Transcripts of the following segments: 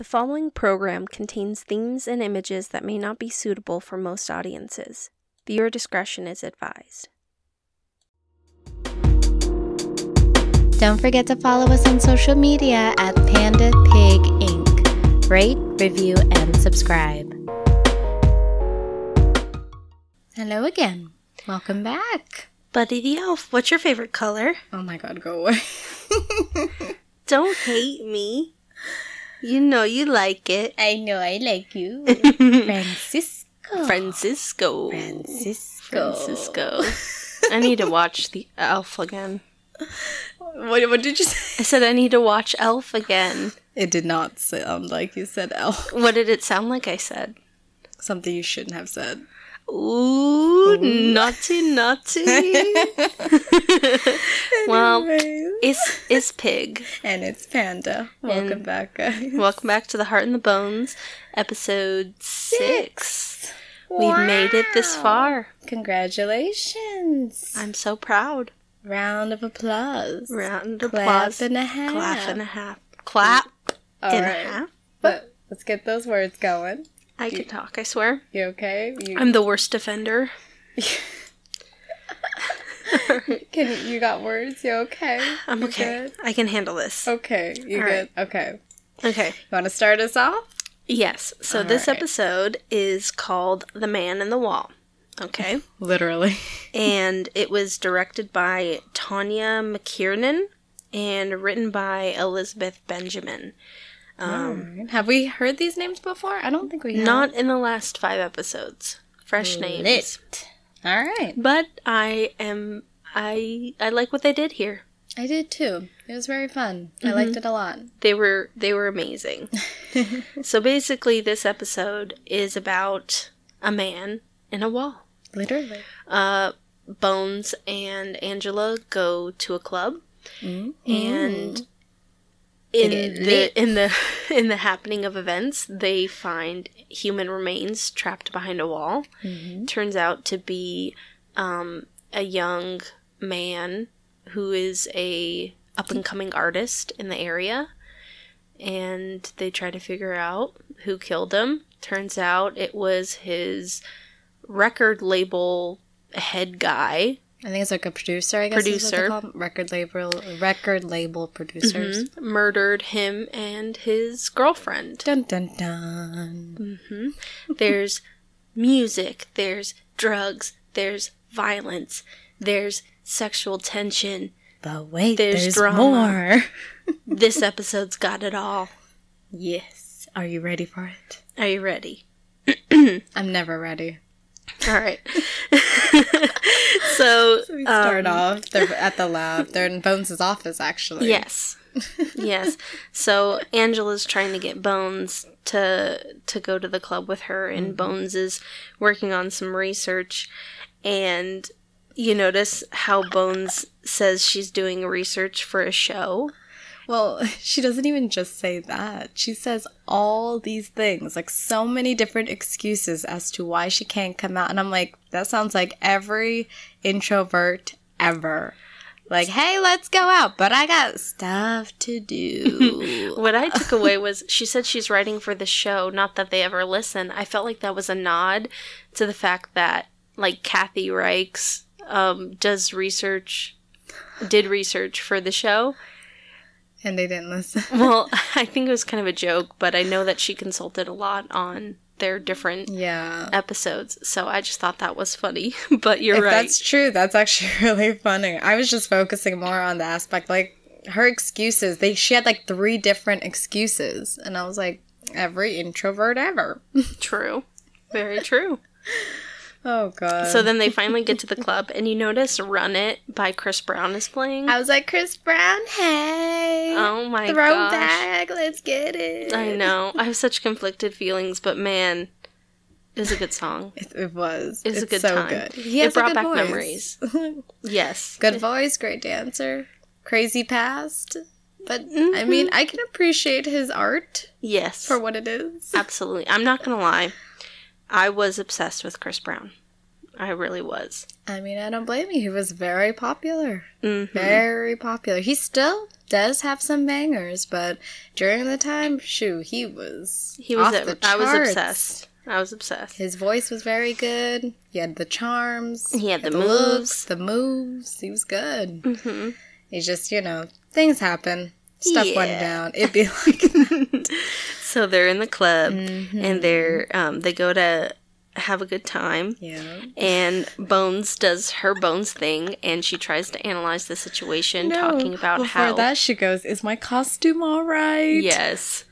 The following program contains themes and images that may not be suitable for most audiences. Viewer discretion is advised. Don't forget to follow us on social media at Panda Pig Inc. Rate, review, and subscribe. Hello again. Welcome back. Buddy the Elf, what's your favorite color? Oh my god, go away. Don't hate me. You know you like it. I know I like you. Francisco. Francisco. Francisco. Francisco. I need to watch the Elf again. What, what did you say? I said I need to watch Elf again. It did not sound like you said Elf. What did it sound like I said? Something you shouldn't have said. Ooh, naughty, naughty. well, it's it's pig. and it's Panda. Welcome And- back, guys. Welcome back to the Heart in the Bones, episode six. We've made it this far. Congratulations. I'm so proud. Round of applause. Round of Clap applause. and a half. Clap and a half. Clap All and right. a half. But let's get those words going. I can talk. I swear. You okay? You, I'm the worst defender. can you got words? You okay? I'm You okay. good? I can handle this. Okay, you All good? right. Okay. Okay. You want to start us off? Yes. So All this right. episode is called "The Man in the Wall." Okay. Literally. and it was directed by Tawnia McKiernan and written by Elizabeth Benjamin. Um, Have we heard these names before? I don't think we have. Not in the last five episodes. Fresh names. All right. But I am I I like what they did here. I did too. It was very fun. I liked it a lot. They were they were amazing. so basically this episode is about a man in a wall. Literally. Uh Bones and Angela go to a club Mm-hmm. and in the in the in the happening of events they find human remains trapped behind a wall. Mm-hmm. turns out to be um, a young man who is a up and coming artist in the area and they try to figure out who killed him. Turns out it was his record label head guy I think it's like a producer. I guess is what they Producer. record label, record label producers. murdered him and his girlfriend Dun dun dun. hmm There's music, there's drugs, there's violence, there's sexual tension. But wait, There's there's, drama. more. This episode's got it all. yes. Are you ready for it? Are you ready? I'm never ready. All right. so, We start um, off. They're at the lab. They're in Bones' office, actually. yes, yes. So Angela's trying to get Bones to to go to the club with her, and Bones is working on some research, and you notice how Bones says she's doing research for a show. Well, she doesn't even just say that. She says all these things, like so many different excuses as to why she can't come out. And I'm like, that sounds like every introvert ever. Like, hey, let's go out, but I got stuff to do. What I took away was she said she's writing for the show, not that they ever listen. I felt like that was a nod to the fact that, like, Kathy Reichs um, does research, did research for the show. And they didn't listen. Well, I think it was kind of a joke, but I know that she consulted a lot on their different Yeah. episodes. So I just thought that was funny. But you're if right. that's true, that's actually really funny. I was just focusing more on the aspect like her excuses. They she had like three different excuses, and I was like, every introvert ever. true. Very true. Oh god. So then they finally get to the club, and you notice Run It by Chris Brown is playing. I was like, Chris Brown, hey, Oh my gosh. throwback, let's get it. I know. I have such conflicted feelings, but man, it was a good song. It, it was. It was a It's good so time. good. He It a brought good back voice. memories. Yes. good voice, great dancer, crazy past. But I Mm-hmm. mean, I can appreciate his art Yes. for what it is. Absolutely. I'm not going to lie. I was obsessed with Chris Brown. I really was. I mean, I don't blame you. He was very popular. Mhm. Very popular. He still does have some bangers, but during the time, shoo, he was He was. off the I was obsessed. I was obsessed. His voice was very good. He had the charms. He had the looks, moves. the moves. He was good. hmm It's just you know things happen. Stuff went down. It'd be like So they're in the club, Mm-hmm. and they're um, they go to have a good time. yeah. And Bones does her Bones thing, and she tries to analyze the situation, talking about before how Before that she goes, "Is my costume all right?" yes,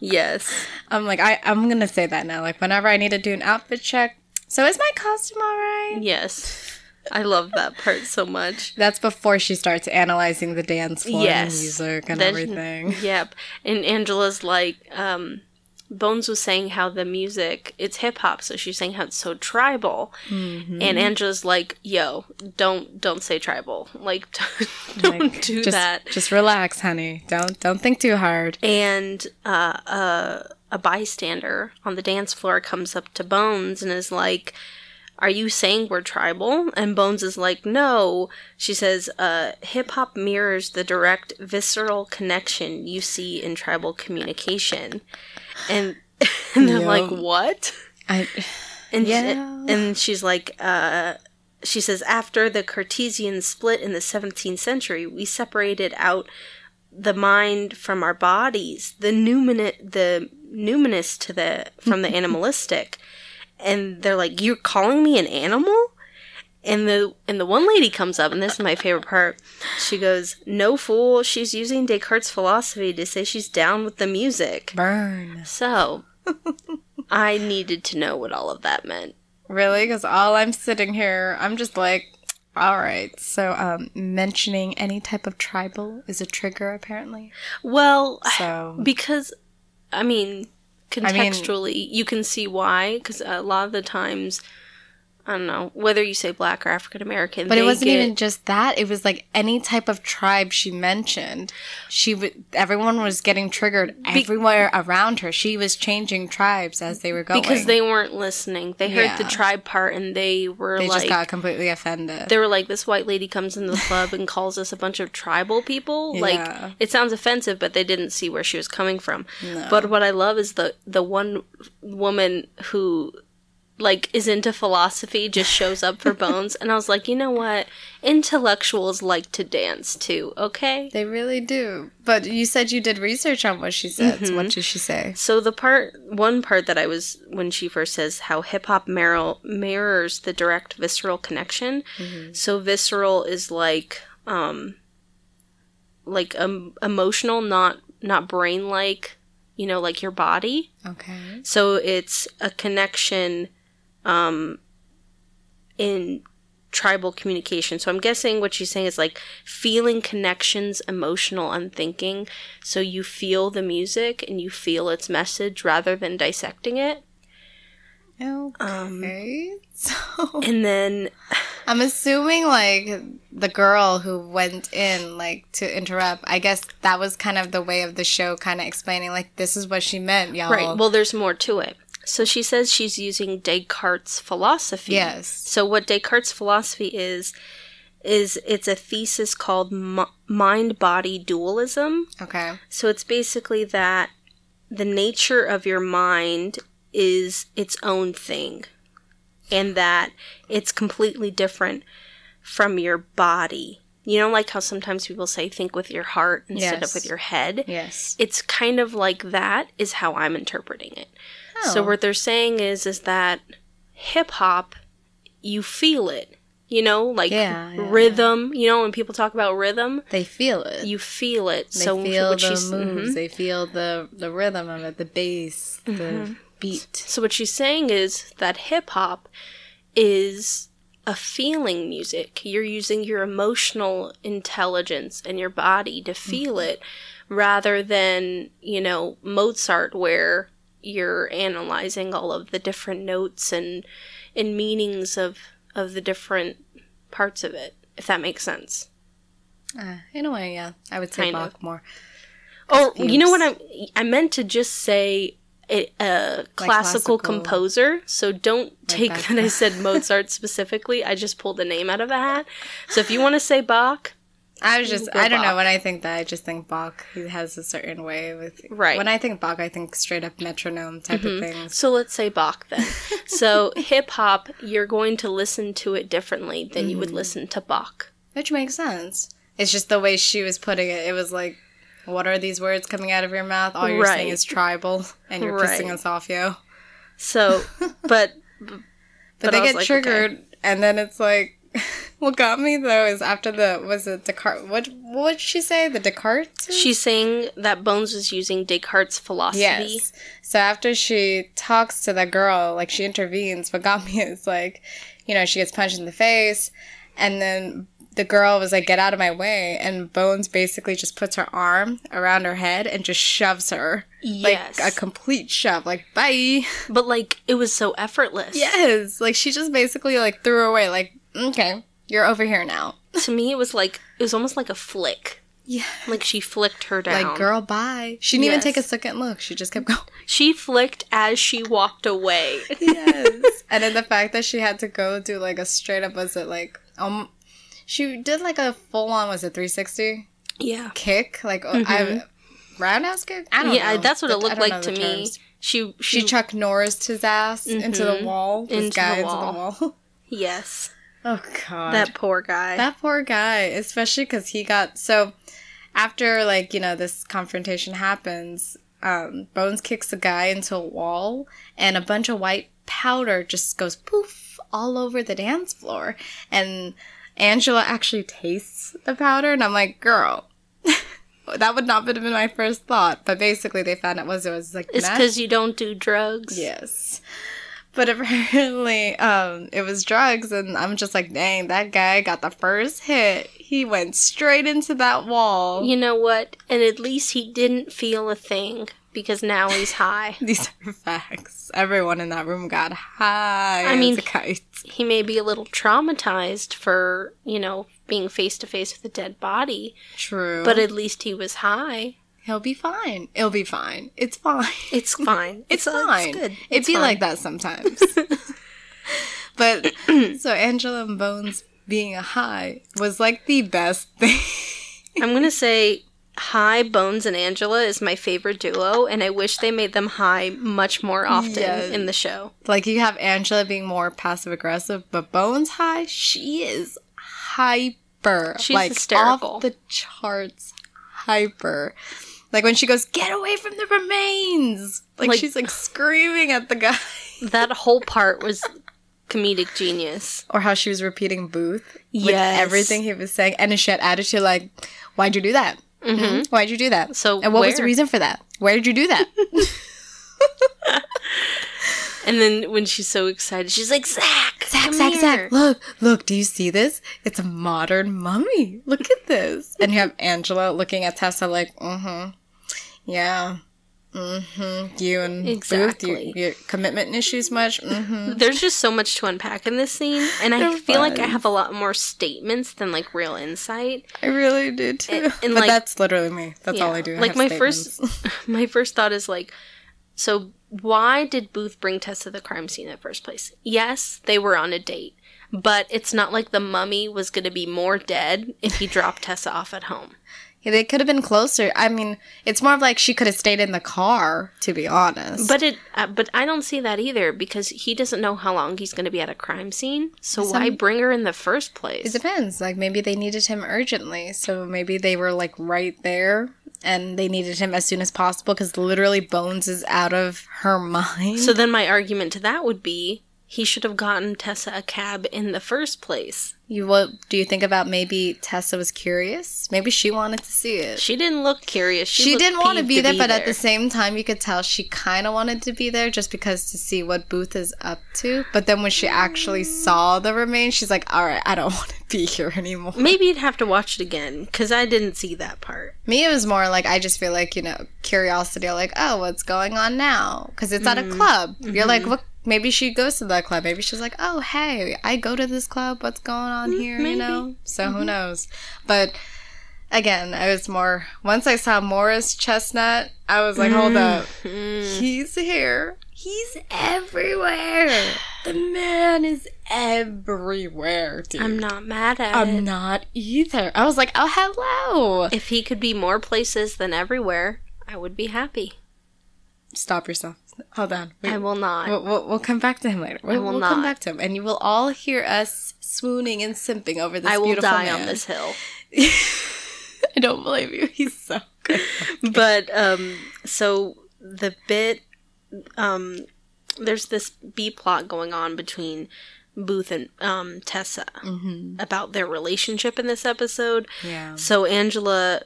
yes, I'm like, I I'm gonna say that now. Like whenever I need to do an outfit check. So is my costume all right? yes. I love that part so much. That's before she starts analyzing the dance floor Yes. and music and Then- everything. Yep. And Angela's like, um, Bones was saying how the music it's hip hop, so she's saying how it's so tribal. Mm-hmm. And Angela's like, "Yo, don't don't say tribal. Like, don't Like, do just, that." Just relax, honey. Don't don't think too hard. And uh, uh, a bystander on the dance floor comes up to Bones and is like, Are you saying we're tribal? And Bones is like, No. She says, uh, Hip hop mirrors the direct, visceral connection you see in tribal communication. And, and they're Yep. like, What? I And, Yeah. and she's like, uh, she says, after the Cartesian split in the 17th century, we separated out the mind from our bodies, the numinous, the numinous to the from the animalistic, and they're like, "You're calling me an animal?" And the and the one lady comes up, and this is my favorite part. She goes, "No fool, she's using Descartes' philosophy to say she's down with the music." burn. So, I needed to know what all of that meant. Really? Because all I'm sitting here, I'm just like, all right. So, um, mentioning any type of tribal is a trigger, apparently. Well, So, because I mean, I mean- contextually, you can see why. Because a lot of the times, I don't know whether you say black or African American, but it wasn't get- even just that. It was like any type of tribe she mentioned. She would. Everyone was getting triggered everywhere around her. She was changing tribes as they were going because they weren't listening. They heard the tribe part, and they were they like, just got completely offended. they were like, this white lady comes into the club and calls us a bunch of tribal people. Yeah. Like it sounds offensive, but they didn't see where she was coming from. But what I love is the the one woman who like is into philosophy just shows up for bones and I was like, you know what? Intellectuals like to dance too, okay? They really do. But you said you did research on what she said. Mm-hmm. what did she say? So the part, one part that I was when she first says how hip hop mirror, mirrors the direct visceral connection. So visceral is like, um, like um, emotional, not not brain like. You know, like your body. Okay. So it's a connection, um, in tribal communication. So I'm guessing what she's saying is like feeling connections, emotional unthinking. So you feel the music and you feel its message rather than dissecting it. Okay. so And then I'm assuming like the girl who went in like to interrupt. I guess that was kind of the way of the show, kind of explaining like this is what she meant, y'all. right, well there's more to it. So she says she's using Descartes' philosophy. Yes. So what Descartes' philosophy is is it's a thesis called mi- mind-body dualism. okay. So it's basically that the nature of your mind is its own thing, and that it's completely different from your body. You know, like how sometimes people say think with your heart instead Yes. of with your head? Yes. It's kind of like that, is how I'm interpreting it. So Oh. what they're saying is is that hip hop, you feel it. You know, like Yeah, yeah, rhythm. You know, when people talk about rhythm, They feel it. you feel it. they so feel what the she's- moves. mhm. They feel the the rhythm of it, the bass, Mm-hmm. the beat. So what she's saying is that hip hop is a feeling music. You're using your emotional intelligence and your body to feel it rather than, you know, Mozart where you're analyzing all of the different notes and and meanings of of the different parts of it, if that makes sense. Uh, in a way, yeah. I would say Kind of. Bach more. Oh, you know what I I meant to just say a, a classical, classical- composer. So don't take that. that I said Mozart specifically. I just pulled the name out of a hat. So if you want to say Bach, I was just, I don't know. When I think that, I just think Bach. He has a certain way with. Right. When I think Bach, I think straight up metronome type of mm-hmm. things. so let's say Bach then. so hip hop, you're going to listen to it differently than you would mm. listen to Bach. Which makes sense. It's just the way she was putting it. It was like, what are these words coming out of your mouth? All you're saying is tribal, and you're Right. pissing us off, yo. So, but But, But they get like, triggered, and then it's like, what got me though is after the was it Descartes? What what did she say? The Descartes? she's saying that Bones was using Descartes' philosophy. Yes. So after she talks to the girl, like she intervenes, what got me is like, you know, she gets punched in the face, and then the girl was like, "Get out of my way!" And Bones basically just puts her arm around her head and just shoves her, Yes. like a complete shove, like bye. But like it was so effortless. Yes, like she just basically like threw away, like okay, you're over here now. To me it was like it was almost like a flick. Yeah. Like she flicked her down. Like, girl, bye. She didn't even take a second look. She just kept going. She flicked as she walked away. yes. and then the fact that she had to go do like a straight up was it like um she did like a full on was it 360 yeah. kick like I roundhouse kick I don't Yeah, know that's what I it looked don't know like to the me. terms. She She she, Chuck Norris his ass into the wall. This Into guy the into the wall. wall. yes. Oh god. That poor guy. That poor guy, especially because he got so after like you know this confrontation happens. Um, Bones kicks the guy into a wall, and a bunch of white powder just goes poof all over the dance floor. And Angela actually tastes the powder, and I'm like, girl. that would not have been my first thought, but basically they found out was it was like it's because you don't do drugs. Yes. But apparently, um, it was drugs, and I'm just like, dang, that guy got the first hit. He went straight into that wall. You know what? And at least he didn't feel a thing because now he's high. These are facts. Everyone in that room got high. I mean-. He may be a little traumatized for, you know, being face to face with a dead body, True. but at least he was high. He'll be fine. It'll be fine. It's fine. It's fine. It's uh, fine. good. It'd be fine. like that sometimes. but so Angela and Bones being a high was like the best thing. I'm gonna say High Bones and Angela is my favorite duo, and I wish they made them high much more often Yes. in the show. Like you have Angela being more passive aggressive, but Bones High, she is hyper. She's like hysterical. off the charts hyper. Like when she goes, "Get away from the remains!" Like, Like- she's like screaming at the guy. That whole part was comedic genius. or how she was repeating Booth with Yes. everything he was saying, and she had attitude like, "Why'd you do that? Mhm. Why'd you do that? So and what was the reason for that? Where did you do that?" And then when she's so excited, she's like, Zach, Zach, come Zach, here." Zach, look, look, do you see this? It's a modern mummy. Look at this. and you have Angela looking at Tessa like, mm-hmm. Yeah. Mm-hmm. You and Exactly. Booth, you, your commitment issues much? Mm-hmm. There's just so much to unpack in this scene, and I feel like I have a lot more statements than like real insight. I really do too. And- and, but like- that's literally me. That's all I do. I Like my statements. first, my first thought is like, so why did Booth bring Tessa to the crime scene in the first place? Yes, they were on a date, but it's not like the mummy was going to be more dead if he dropped Tessa off at home. Yeah, they could have been closer. I mean, it's more of like she could have stayed in the car, to be honest. But it, uh, but I don't see that either because he doesn't know how long he's going to be at a crime scene. So why bring her in the first place? it depends. Like maybe they needed him urgently, so maybe they were like right there, and they needed him as soon as possible because literally Bones is out of her mind. So then my argument to that would be he should have gotten Tessa a cab in the first place. you what do you think about maybe Tessa was curious? Maybe she wanted to see it. She didn't look curious. She, She, didn't want to be there, but at the same time, you could tell she kind of wanted to be there just because to see what Booth is up to. But then when she actually saw the remains, she's like, "All right, I don't want to be here anymore." Maybe you'd have to watch it again because I didn't see that part. Me, it was more like I just feel like you know curiosity, like, "Oh, what's going on now?" Because it's at a mm-hmm. club. You're like, mm-hmm. "What?" Maybe she goes to that club. Maybe she's like, "Oh, hey, I go to this club. What's going on here?" You know. So who knows? But again, I was more once I saw Morris Chestnut, I was like, hold up. Mm. He's here. He's everywhere. The man is everywhere, dude. I'm not mad at I'm it. not either. I was like, oh, hello. If he could be more places than everywhere, I would be happy. Stop yourself. Hold on. I will not. We'll, we'll, we'll come back to him later. We'll, will we'll come back to him, and you will all hear us swooning and simping over this I will beautiful die man. on this hill. I don't believe you. He's so good. but um so the bit um there's this b plot going on between booth and um tessa about their relationship in this episode Yeah. so angela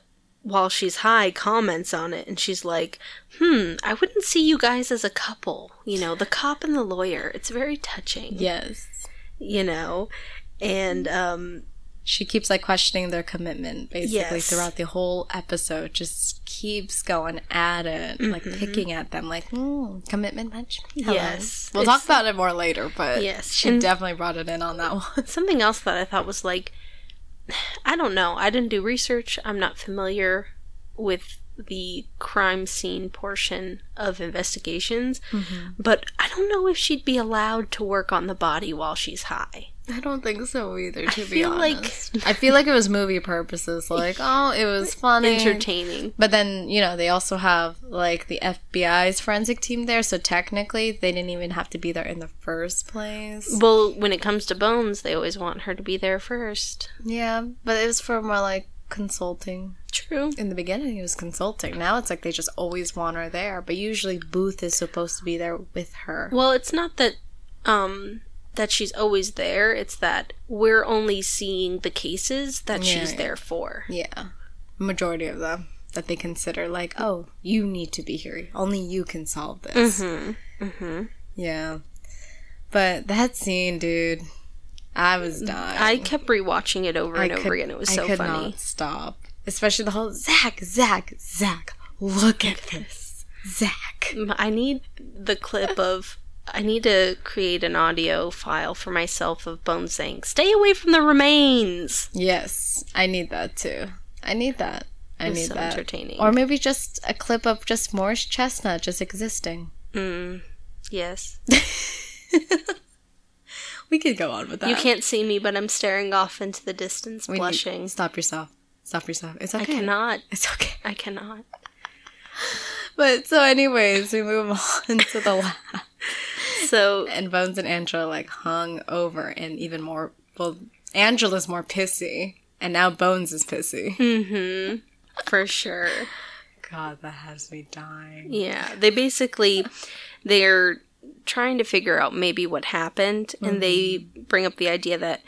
while she's high comments on it and she's like hmm i wouldn't see you guys as a couple you know the cop and the lawyer it's very touching Yes. you know and um She keeps like questioning their commitment basically Yes. throughout the whole episode. Just keeps going at it, like picking at them, like hmm, commitment much. Hello. Yes. we'll It's- talk about it more later. But Yes. she And- definitely brought it in on that one. something else that I thought was like, I don't know. I didn't do research. I'm not familiar with the crime scene portion of investigations, mm-hmm. but I don't know if she'd be allowed to work on the body while she's high. I don't think so either. To be feel like- I feel like it was movie purposes. Like, oh, it was funny, Entertaining. But then, you know, they also have like the FBI's forensic team there, so technically they didn't even have to be there in the first place. Well, when it comes to Bones, they always want her to be there first. Yeah, but it was for more like consulting. True. In the beginning, it was consulting. Now it's like they just always want her there, but usually Booth is supposed to be there with her. Well, it's not that um that she's always there. It's that we're only seeing the cases that Yeah, she's yeah. there for. Yeah, majority of them that they consider like, oh, you need to be here. Only you can solve this. Mm-hmm. Mm-hmm. Yeah. But that scene, dude, I was dying. I kept rewatching it over and I over again. It was I so could funny. Not stop. Especially the whole Zach, Zach, Zach. Look at this, Zach. I need the clip of. I need to create an audio file for myself of Bones saying, "Stay away from the remains." Yes, I need that too. I need that. I It's need so that. entertaining. Or maybe just a clip of just Morris Chestnut just existing. Mm, yes, We could go on with that. you can't see me, but I'm staring off into the distance, We need- blushing. Stop yourself. Stop yourself. It's okay. I cannot. It's okay. I cannot. But so, anyways, we move on to the lab. So and Bones and Angela like hung over and even more well Angela's more pissy and now Bones is pissy. Mm-hmm. For sure. God, that has me dying. Yeah. They basically they're trying to figure out maybe what happened and they bring up the idea that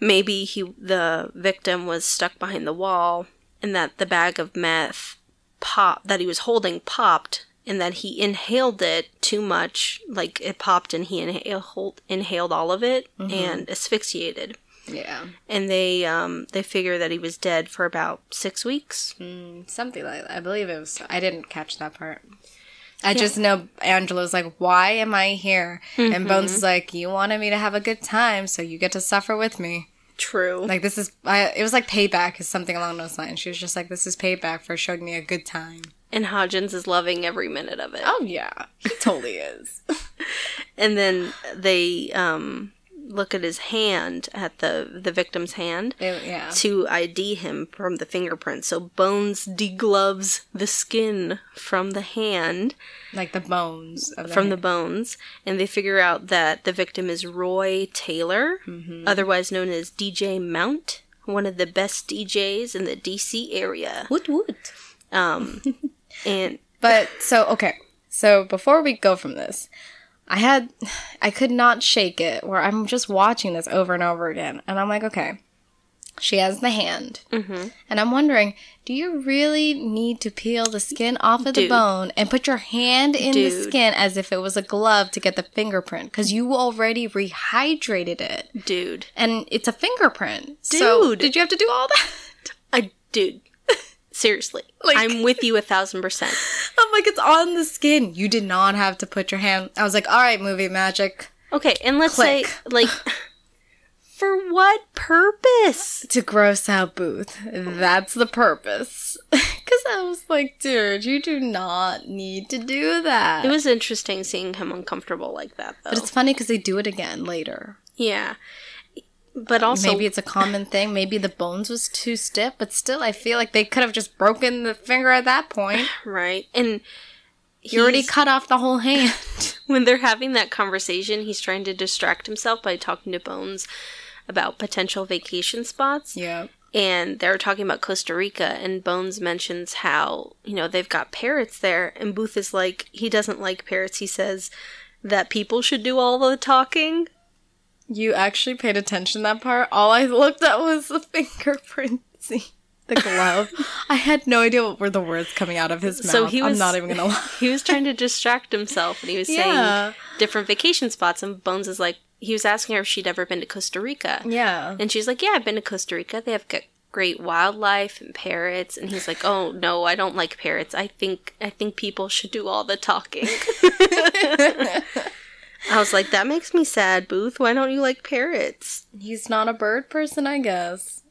maybe he the victim was stuck behind the wall and that the bag of meth pop that he was holding popped and that he inhaled it too much like it popped and he inhaled inhaled all of it and asphyxiated Yeah. and they um they figure that he was dead for about 6 weeks Mm, something like that. I believe it was I didn't catch that part. I just know Angela's like, Why am I here? And Bones is like, You wanted me to have a good time, so you get to suffer with me. true Like this is I it was like payback is something along those lines. She was just like, This is payback for showing me a good time. And Hodgins is loving every minute of it Oh yeah. He totally is. and then they um look at his hand at the the victim's hand It- yeah. to ID him from the fingerprints. So Bones degloves the skin from the hand Like the bones of from the bones, and they figure out that the victim is Roy Taylor, otherwise known as DJ Mount, one of the best DJs in the DC area. Woot woot. Um, and But so okay. So before we go from this, I had I could not shake it where I'm just watching this over and over again and I'm like, okay. She has the hand. Mhm. And I'm wondering, do you really need to peel the skin off of the bone and put your hand in the skin as if it was a glove to get the fingerprint? Because you already rehydrated it. dude, And it's a fingerprint. So Dude. did you have to do all that? I dude, seriously, Like- I'm with you a thousand percent. I'm like, it's on the skin. You did not have to put your hand. I was like, all right, movie magic. Okay, and let's Click. say like For what purpose? to gross out Booth. That's the purpose. Because I was like, dude, you do not need to do that. It was interesting seeing him uncomfortable like that, though. but it's funny because they do it again later. yeah. But also, Maybe it's a common thing. Maybe the bones was too stiff, but still, I feel like they could have just broken the finger at that point. right. And he already cut off the whole hand. when they're having that conversation, he's trying to distract himself by talking to Bones about potential vacation spots. yeah. and they're talking about Costa Rica, and Bones mentions how, you know, they've got parrots there, and Booth is like, he doesn't like parrots. He says that people should do all the talking. You actually paid attention to that part. All I looked at was the fingerprint. See the glove. I had no idea what were the words coming out of his mouth. So he was I'm not even gonna lie. He was trying to distract himself, and he was Yeah. saying different vacation spots, and Bones is like, he was asking her if she'd ever been to Costa Rica. Yeah. And she's like, Yeah, I've been to Costa Rica. They have great wildlife and parrots. And he's like, Oh no, I don't like parrots. I think I think people should do all the talking. I was like, That makes me sad, Booth. Why don't you like parrots? He's not a bird person, I guess.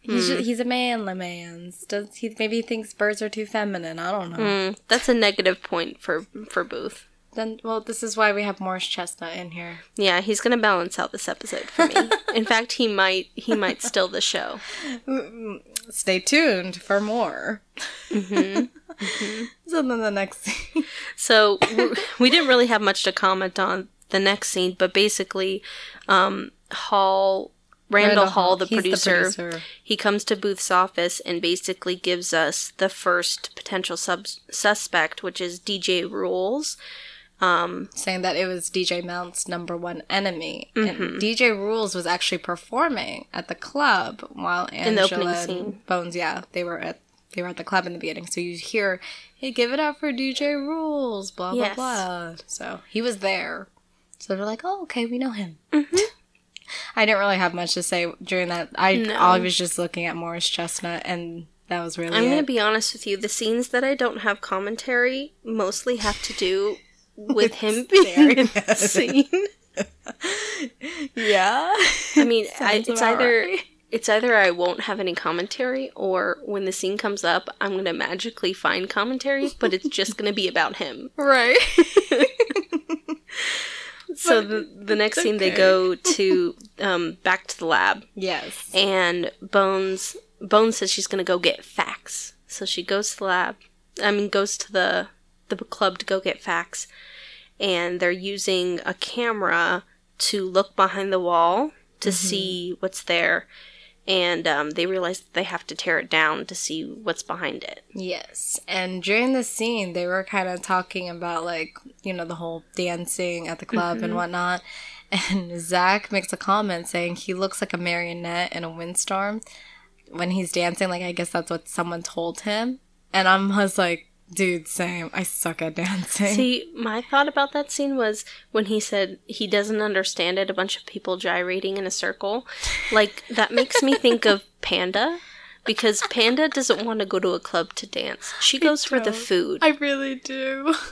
He's hmm. ju- he's a manly man. Does he maybe he thinks birds are too feminine? I don't know. Mm, that's a negative point for for Booth. Then well, this is why we have Morris Chestnut in here. Yeah, he's gonna balance out this episode for me. In fact, he might he might steal the show. Mm, mm. Stay tuned for more. Mm-hmm. so then the next scene. So we're- didn't really have much to comment on the next scene, but basically, um, Hall, Randall, Hall, the producer, producer. he comes to Booth's office and basically gives us the first potential sub- suspect, which is DJ Rules. saying that it was DJ Mount's number one enemy. And DJ Rules was actually performing at the club while Angela the opening scene. Bones, yeah, they were at they were at the club in the beginning. So you hear, "Hey, give it up for DJ Rules," blah blah Yes. blah. So he was there. So they're like, "Oh, okay, we know him." Mm-hmm. I didn't really have much to say during that. I No. I was just looking at Morris Chestnut, and that was really I'm going to be honest with you. The scenes that I don't have commentary mostly have to do with him being in the scene. yeah. I mean, I, it's either right. It's either I won't have any commentary, or when the scene comes up, I'm gonna magically find commentary, but it's just gonna be about him. right. So the the next scene they go to um, back to the lab, yes. and Bones Bones says she's gonna go get facts. So she goes to the lab. I mean, goes to the the club to go get facts, and they're using a camera to look behind the wall to see what's there. And um, they realize that they have to tear it down to see what's behind it. Yes. And during the scene, they were kind of talking about, like, you know, the whole dancing at the club and whatnot. And Zach makes a comment saying he looks like a marionette in a windstorm when he's dancing. Like, I guess that's what someone told him. And I'm was like, dude, same. I suck at dancing. See, my thought about that scene was when he said he doesn't understand it, a bunch of people gyrating in a circle. Like, that makes me think of Panda. Because Panda doesn't want to go to a club to dance. She goes for the food. I really do.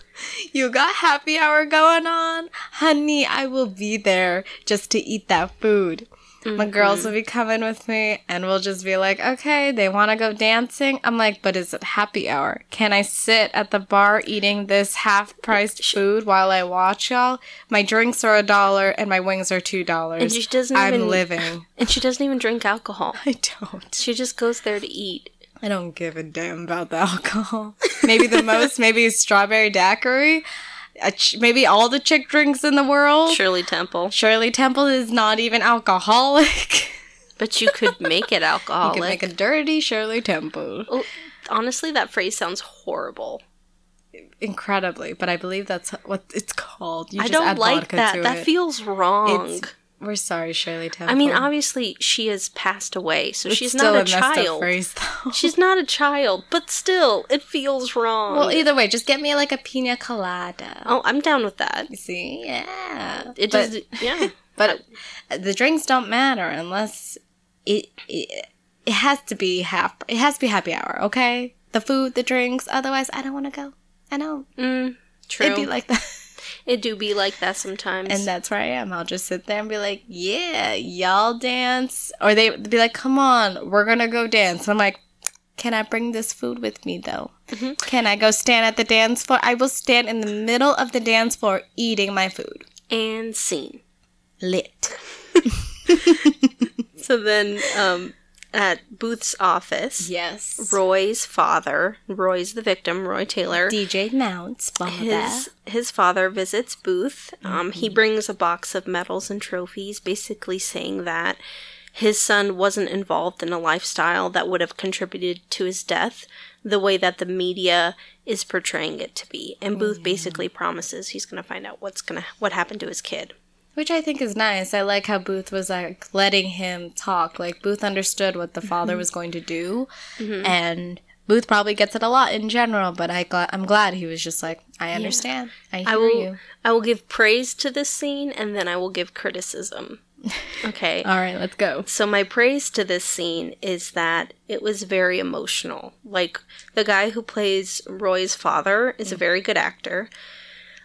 You got happy hour going on? Honey, I will be there just to eat that food. My girls will mm-hmm. be coming with me and we'll just be like, okay, they want to go dancing. I'm like, but is it happy hour? Can I sit at the bar eating this half priced food while I watch y'all? My drinks are a dollar and my wings are two dollars. And she doesn't I'm even- living. And she doesn't even drink alcohol. I don't. She just goes there to eat. I don't give a damn about the alcohol. Maybe the most, maybe strawberry daiquiri. A ch- maybe all the chick drinks in the world. Shirley Temple. Shirley Temple is not even alcoholic. But you could make it you alcoholic. can make a dirty Shirley Temple. Oh, honestly, that phrase sounds horrible. Incredibly, but I believe that's what it's called. You I don't like that. That it. feels wrong. It's- We're sorry, Shirley Temple. I mean, obviously, she has passed away, so It's she's not a up child. phrase. She's not a child, but still, it feels wrong. well, either way, just get me like a pina colada. oh, I'm down with that. You see, yeah. It But- just, yeah. But the drinks don't matter unless it, it it has to be half. It has to be happy hour, okay? The food, the drinks. Otherwise, I don't want to go. I know Mm, true. it'd be like that. It do be like that sometimes. And that's where I am. I'll just sit there and be like, yeah, y'all dance. Or they be like, come on, we're going to go dance. I'm like, can I bring this food with me though? Can I go stand at the dance floor? I will stand in the middle of the dance floor eating my food. and scene. Lit. So then, um, at Booth's office, Yes. Roy's father, Roy's the victim, Roy Taylor, DJ Mounts, his his father visits Booth. Um, he brings a box of medals and trophies, basically saying that his son wasn't involved in a lifestyle that would have contributed to his death the way that the media is portraying it to be. And Booth basically promises he's going to find out what's going to what happened to his kid. Which I think is nice. I like how Booth was like letting him talk. Like Booth understood what the father mm-hmm. was going to do, mm-hmm. and Booth probably gets it a lot in general. But I gla- I'm glad he was just like, I understand. I hear I will you. I will give praise to this scene and then I will give criticism. Okay. All right, let's go. So my praise to this scene is that it was very emotional. Like the guy who plays Roy's father is a mm. very good actor.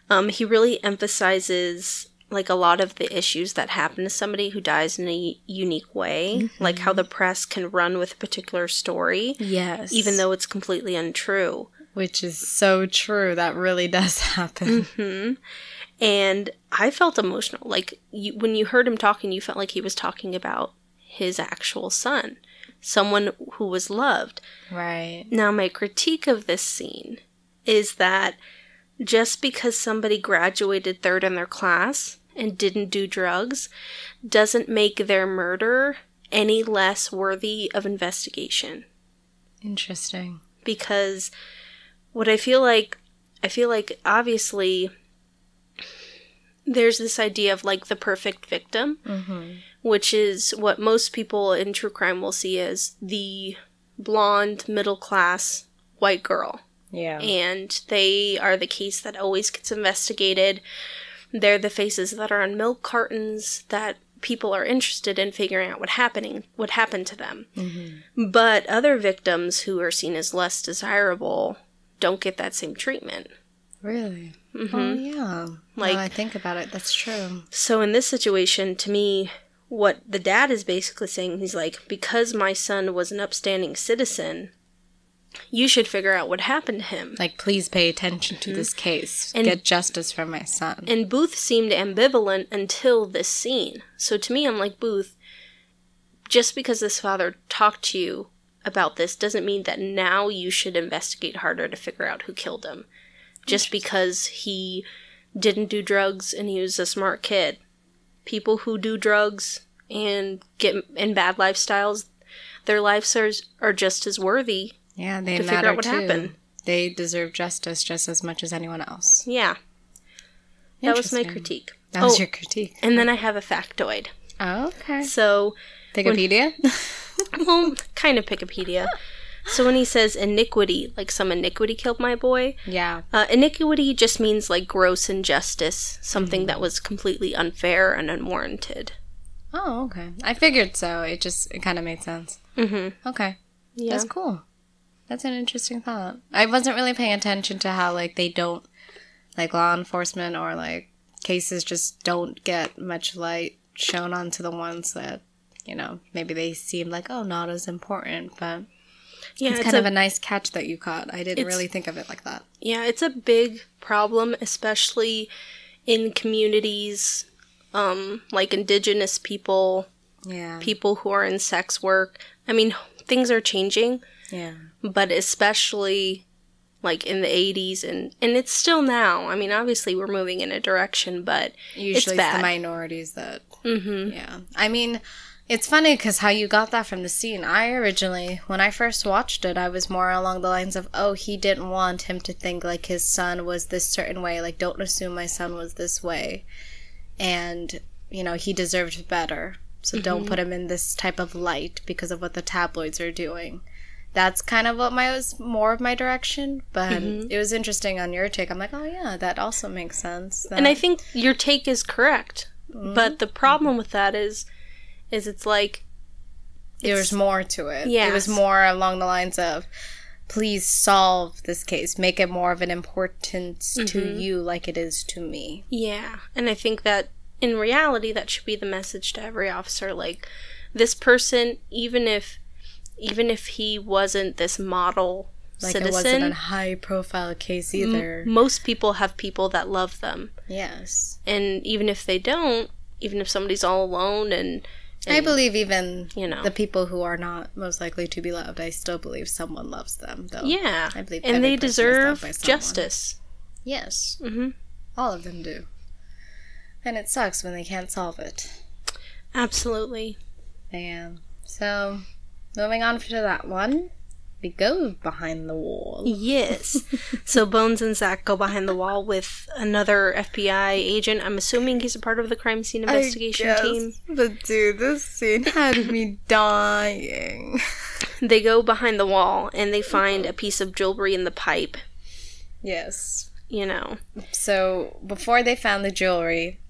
Um, he really emphasizes like a lot of the issues that happen to somebody who dies in a unique way, mm-hmm. like how the press can run with a particular story, Yes, even though it's completely untrue. which is so true. That really does happen. Mm-hmm. And I felt emotional. Like you, when you heard him talking, you felt like he was talking about his actual son, someone who was loved. Right. Now, my critique of this scene is that just because somebody graduated third in their class and didn't do drugs doesn't make their murder any less worthy of investigation. Interesting. Because what I feel like, I feel like obviously there's this idea of like the perfect victim, mm-hmm. which is what most people in true crime will see as the blonde, middle class white girl Yeah. and they are the case that always gets investigated. They're the faces that are on milk cartons that people are interested in figuring out what happening what happened to them. Mm-hmm. But other victims who are seen as less desirable don't get that same treatment. really. Mm-hmm. Oh yeah. Like- Like I think about it, that's true. So in this situation, to me, what the dad is basically saying, he's like, because my son was an upstanding citizen, you should figure out what happened to him. Like, please pay attention to mm-hmm. this case. And- Get justice for my son. And Booth seemed ambivalent until this scene. So to me, I'm like, Booth, just because this father talked to you about this doesn't mean that now you should investigate harder to figure out who killed him. Just because he didn't do drugs and he was a smart kid. People who do drugs and get in bad lifestyles, their lives are, are just as worthy. Yeah, they to matter figure out what too. happened. They deserve justice just as much as anyone else. Yeah. That was my critique. That was Oh, your critique. And then I have a factoid. Oh, okay. So Wikipedia? well, kind of Wikipedia. So when he says iniquity, like some iniquity killed my boy, yeah. uh, iniquity just means like gross injustice, something that was completely unfair and unwarranted. Oh, okay. I figured so. It just, it kind of made sense. Mm-hmm. Okay. Yeah. That's cool. That's an interesting thought. I wasn't really paying attention to how, like, they don't, like, law enforcement or, like, cases just don't get much light shown onto the ones that, you know, maybe they seem like, oh, not as important, but yeah, it's, it's, kind a, of a nice catch that you caught. I didn't really think of it like that. yeah, it's a big problem, especially in communities um, like indigenous people, Yeah. people who are in sex work. I mean, things are changing, yeah. But especially like in the 80s and and it's still now. I mean, obviously we're moving in a direction, but Usually it's it's, the minorities that Mhm. Yeah. I mean, it's funny because how you got that from the scene. I originally, when I first watched it, I was more along the lines of, oh, he didn't want him to think like his son was this certain way. Like, don't assume my son was this way. And, you know, he deserved better. So don't put him in this type of light because of what the tabloids are doing. That's kind of what my was more of my direction, but it was interesting on your take. I'm like, oh yeah, that also makes sense. and I think your take is correct. But the problem with that is is it's like there was more to it. Yeah. It was more along the lines of please solve this case. Make it more of an importance to Mm-hmm. you like it is to me. Yeah, and I think that in reality that should be the message to every officer like this person even if even if he wasn't this model Like it wasn't a high profile case either. most people have people that love them. yes. And even if they don't, even if somebody's all alone and, I believe even you know. the people who are not most likely to be loved, I still believe someone loves them though. yeah, I believe and they deserve loved by someone. justice. Yes. hmm All of them do. And it sucks when they can't solve it. Absolutely. Yeah. So, moving on to that one, we go behind the wall. Yes. so Bones and Zach go behind the wall with another FBI agent. I'm assuming he's a part of the crime scene investigation team. But dude, this scene had me dying. They go behind the wall and they find a piece of jewelry in the pipe. Yes. You know. So before they found the jewelry,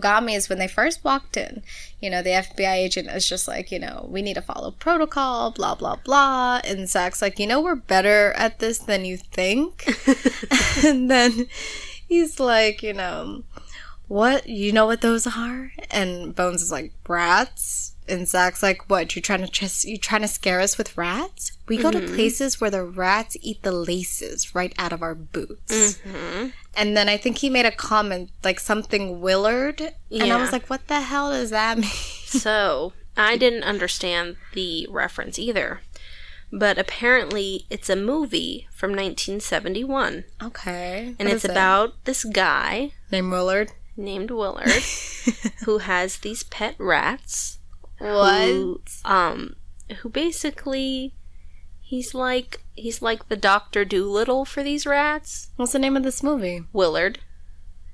me is when they first walked in, you know, the FBI agent is just like, you know, we need to follow protocol, blah, blah, blah. And Zach's like, you know, we're better at this than you think. and then he's like, you know, what? You know what those are? And Bones is like, rats. And Zach's like, what? You're trying to just you trying to scare us with rats? We go to mm-hmm. places where the rats eat the laces right out of our boots. Mm-hmm. And then I think he made a comment like something Willard, and I was like, what the hell does that mean? So I didn't understand the reference either. But apparently it's a movie from 1971. okay, And it's about this guy named Willard. named Willard who has these pet rats What? who um who basically he's like he's like the Doctor Doolittle for these rats. What's the name of this movie? Willard,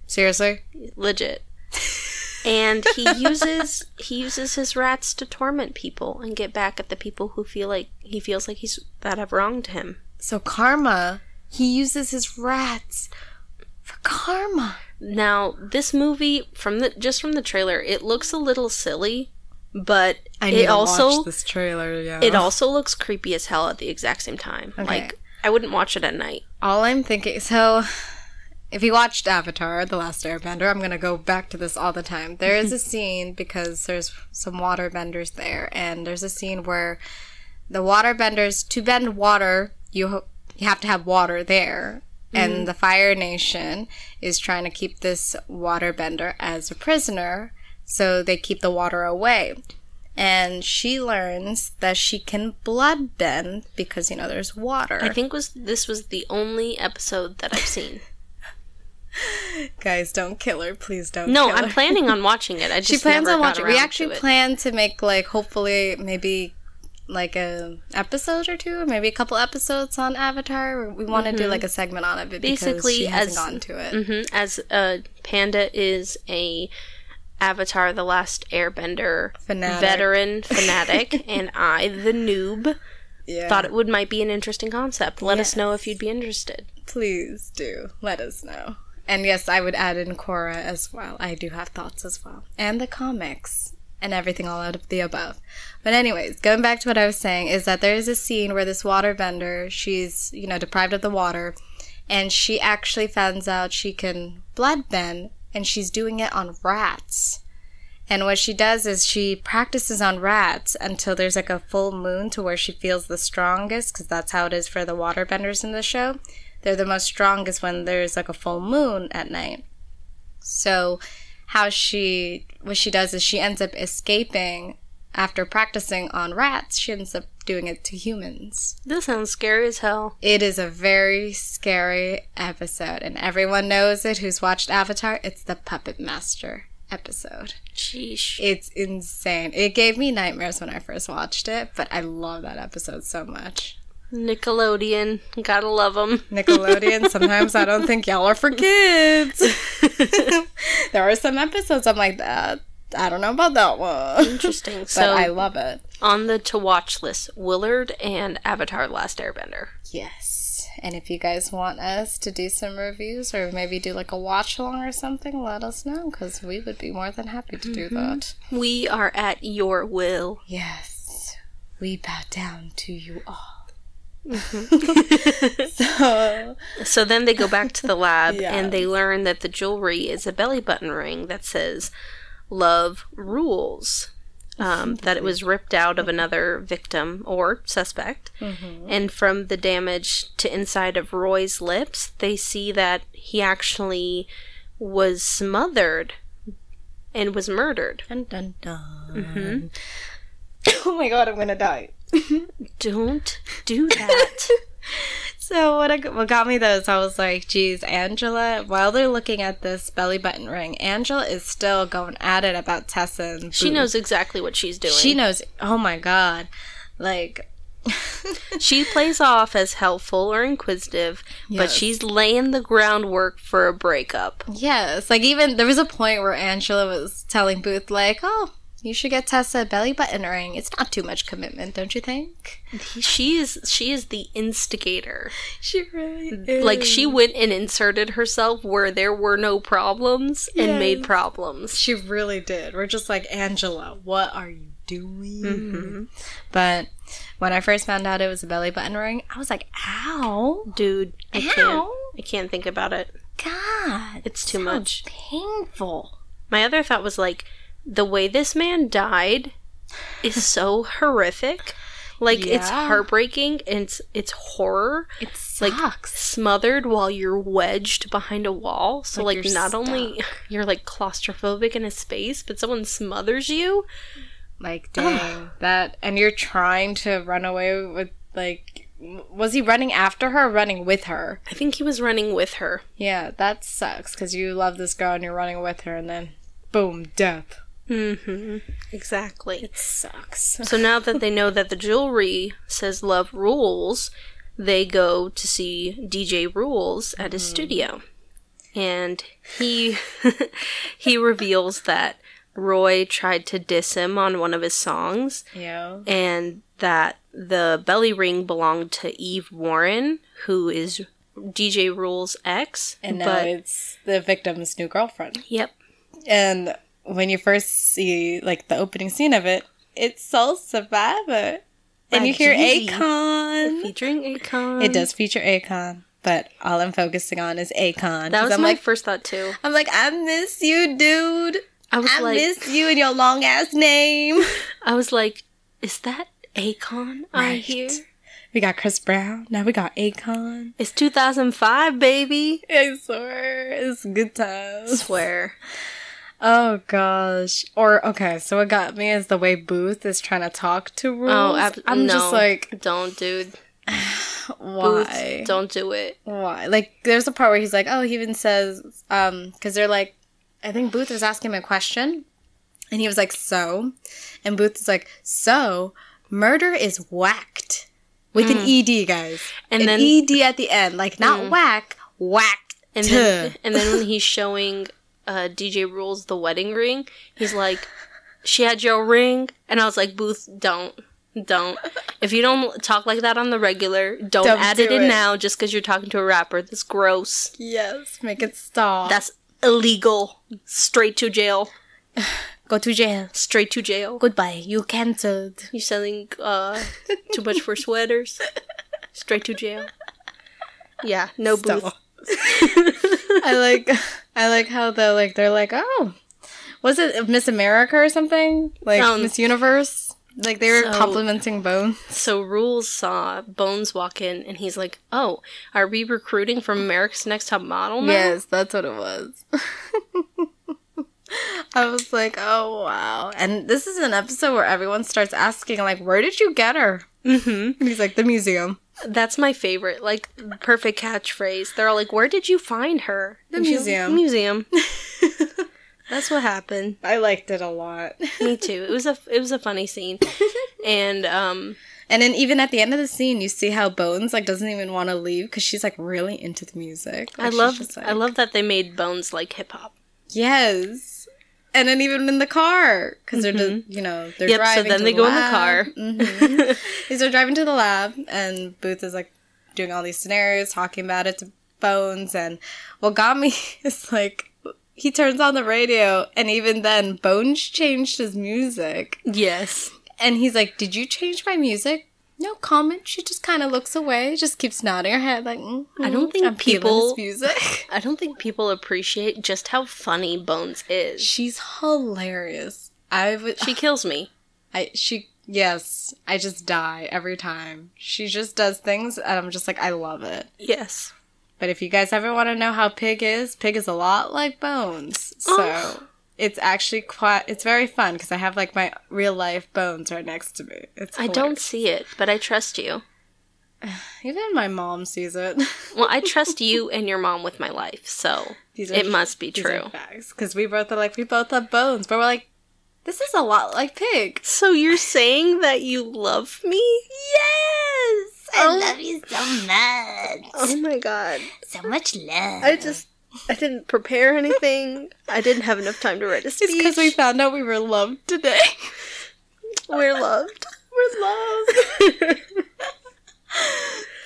Seriously? legit. And he uses he uses his rats to torment people and get back at the people who feel like he feels like he's that have wronged him. So karma. He uses his rats for karma. Now, this movie from the just from the trailer, it looks a little silly, but I need it also this trailer. Yeah. it also looks creepy as hell at the exact same time. Okay. Like I wouldn't watch it at night. All I'm thinking. So, if you watched Avatar: The Last Airbender, I'm gonna go back to this all the time. There is a scene because there's some water benders there, and there's a scene where the water benders to bend water, you you have to have water there. And mm-hmm. the Fire Nation is trying to keep this waterbender as a prisoner, so they keep the water away. And she learns that she can blood bend because you know there's water. I think was this was the only episode that I've seen. Guys, don't kill her, please don't. Kill her. No, I'm planning on watching it. I just She plans on watching. We actually to plan to make like hopefully maybe like a episode or two, or maybe a couple episodes on Avatar. We want to do like a segment on it, but because Mm-hmm. Basically, she hasn't as- gotten to it. Mhm, As uh, Panda is a Avatar: The Last Airbender Fanatic. veteran fanatic, and I, the noob, Yeah, thought it would might be an interesting concept. Let us know if you'd be interested. please do let us know. And yes, I would add in Korra as well. I do have thoughts as well, and the comics and everything all out of the above. But anyways, going back to what I was saying is that there is a scene where this waterbender, she's you know deprived of the water, and she actually finds out she can blood bend, and she's doing it on rats. And what she does is she practices on rats until there's like a full moon to where she feels the strongest, because that's how it is for the waterbenders in the show. They're the most strongest when there's like a full moon at night. So, how she, what she does is she ends up escaping after practicing on rats. She ends up doing it to humans. This sounds scary as hell. It is a very scary episode, and everyone knows it who's watched Avatar. It's the Puppet Master episode. Sheesh. It's insane. It gave me nightmares when I first watched it, but I love that episode so much. Nickelodeon, gotta love them. Nickelodeon, sometimes I don't think y'all are for kids. there are some episodes I'm like that. I don't know about that one. Interesting. But So I love it. on the to watch list, Willard and Avatar: Last Airbender. Yes. And if you guys want us to do some reviews or maybe do like a watch along or something, let us know because we would be more than happy to do mm-hmm. that. We are at your will. Yes. We bow down to you all. Mm-hmm. so So then they go back to the lab Yeah. and they learn that the jewelry is a belly button ring that says "Love Rules." Um, that it was ripped out of another victim or suspect. And from the damage to inside of Roy's lips, they see that he actually was smothered and was murdered. dun dun dun. Oh my god, I'm gonna die. Don't do that. So what I, what got me though is I was like, geez, Angela. While they're looking at this belly button ring, Angela is still going at it about Tessa. She knows exactly what she's doing. She knows. Oh my god, like. She plays off as helpful or inquisitive, but she's laying the groundwork for a breakup. Yes, like even there was a point where Angela was telling Booth like, "Oh, you should get Tessa a belly button ring. It's not too much commitment, don't you think?" She is she is the instigator. She really is. Like she went and inserted herself where there were no problems and made problems. She really did. We're just like, Angela, what are you doing? Mm-hmm. But when I first found out it was a belly button ring, I was like, ow. Dude, I can't Ow. I can't think about it. God. It's too much. Painful. My other thought was like the way this man died is so horrific. Like it's heartbreaking it's it's horror. It like sucks. smothered while you're wedged behind a wall. So Like like, not only you're like claustrophobic in a space, but someone smothers you. Like, dang. that. And you're trying to run away with, like, was he running after her or running with her? I think he was running with her. Yeah, that sucks because you love this girl and you're running with her and then boom, death. Mm-hmm. Exactly. It sucks. So now that they know that the jewelry says love rules, they go to see DJ Rules at his studio. And he he reveals that Roy tried to diss him on one of his songs Yeah. and that the belly ring belonged to Eve Warren, who is DJ Rules' ex. And now but it's the victim's new girlfriend. yep, And when you first see like the opening scene of it, it's Soul Survivor. And you hear Jeezy. Akon. featuring Akon. It does feature Akon, but all I'm focusing on is Akon. That was I'm my like, first thought too. I'm like, I miss you, dude. I was I like, miss you and your long ass name. I was like, is that Akon I Right. hear? We got Chris Brown. Now we got Akon. It's 2005, baby. I swear, it's good times. Swear. Oh gosh. Or okay, so what got me is the way Booth is trying to talk to Rules. Oh, ab- I'm no. just like, don't, dude. why? Booth, don't do it. Why? Like, there's a part where he's like, oh, he even says, um, because they're like, I think Booth was asking him a question, and he was like, so, and Booth is like, so, murder is whacked with an ed, guys, And an then- ed at the end, like not whack, whacked. And then, and then when he's showing uh, DJ Rules the wedding ring, he's like, "She had your ring," and I was like, "Booth, don't, don't. If you don't talk like that on the regular, don't, Don't add do it in it. now just because you're talking to a rapper. That's gross. yes, make it stop. That's illegal. Straight to jail. Go to jail. Straight to jail. Goodbye. You cancelled. You selling uh too much for sweaters? Straight to jail. Yeah, no booth. I like I like how the like they're like, oh was it Miss America or something? Like Um, Miss Universe? Like they were so- complimenting Bones. So Rules saw Bones walk in and he's like, Oh, are we recruiting from America's Next Top Model now? Yes, that's what it was. I was like, oh wow. And this is an episode where everyone starts asking, like, where did you get her? Mm-hmm. And he's like, the museum. That's my favorite. Like perfect catchphrase. They're all like, Where did you find her? The And museum. Museum. That's what happened. I liked it a lot. Me too. It was a it was a funny scene. And um And then even at the end of the scene, you see how Bones like doesn't even want to leave because she's like really into the music. I Like, she's love just, like- I love that they made Bones like hip hop. Yes. And then even in the car, because they're just, you know they're Mm-hmm. Yep, so driving. then to they the go in the lab. car. Mhm. They're driving to the lab, and Booth is like doing all these scenarios, talking about it to Bones. And what got me is like he turns on the radio, and even then, Bones changed his music, Yes. and he's like, "Did you change my music?" No comment. She just kind of looks away, just keeps nodding her head like. mm I don't think I'm people- music. I don't think people appreciate just how funny Bones is. She's hilarious. I would. She kills me. I she yes. I just die every time. She just does things, and I'm just like, I love it. Yes. But if you guys ever want to know how Pig is, Pig is a lot like Bones. So Oh. It's actually quite. It's very fun because I have like my real life Bones right next to me. It's I don't see it, but I trust you. Even my mom sees it. Well, I trust you and your mom with my life, so These it must be true. facts because we both are like we both have bones, but we're like, this is a lot like Pig. So you're saying that you love me? Yes, I Oh. love you so much. Oh my god. So much love. I just I didn't prepare anything. I didn't have enough time to write a speech. It's because we found out we were loved today. We're loved. we're loved.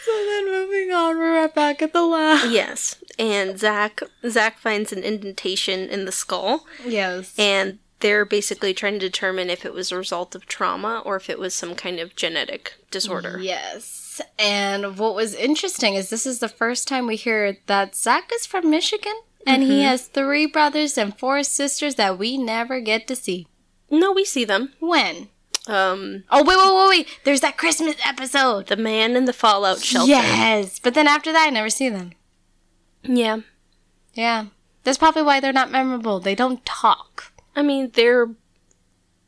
so then moving on, we're right back at the lab. Yes. And Zach Zach finds an indentation in the skull Yes. and they're basically trying to determine if it was a result of trauma or if it was some kind of genetic disorder. Yes. And what was interesting is this is the first time we hear that Zach is from Michigan and he has three brothers and four sisters that we never get to see. No, we see them. When? Um Oh, wait, wait, wait, wait. There's that Christmas episode. the man in the fallout shelter. Yes. But then after that, I never see them. Yeah. Yeah. That's probably why they're not memorable. They don't talk. I mean, they're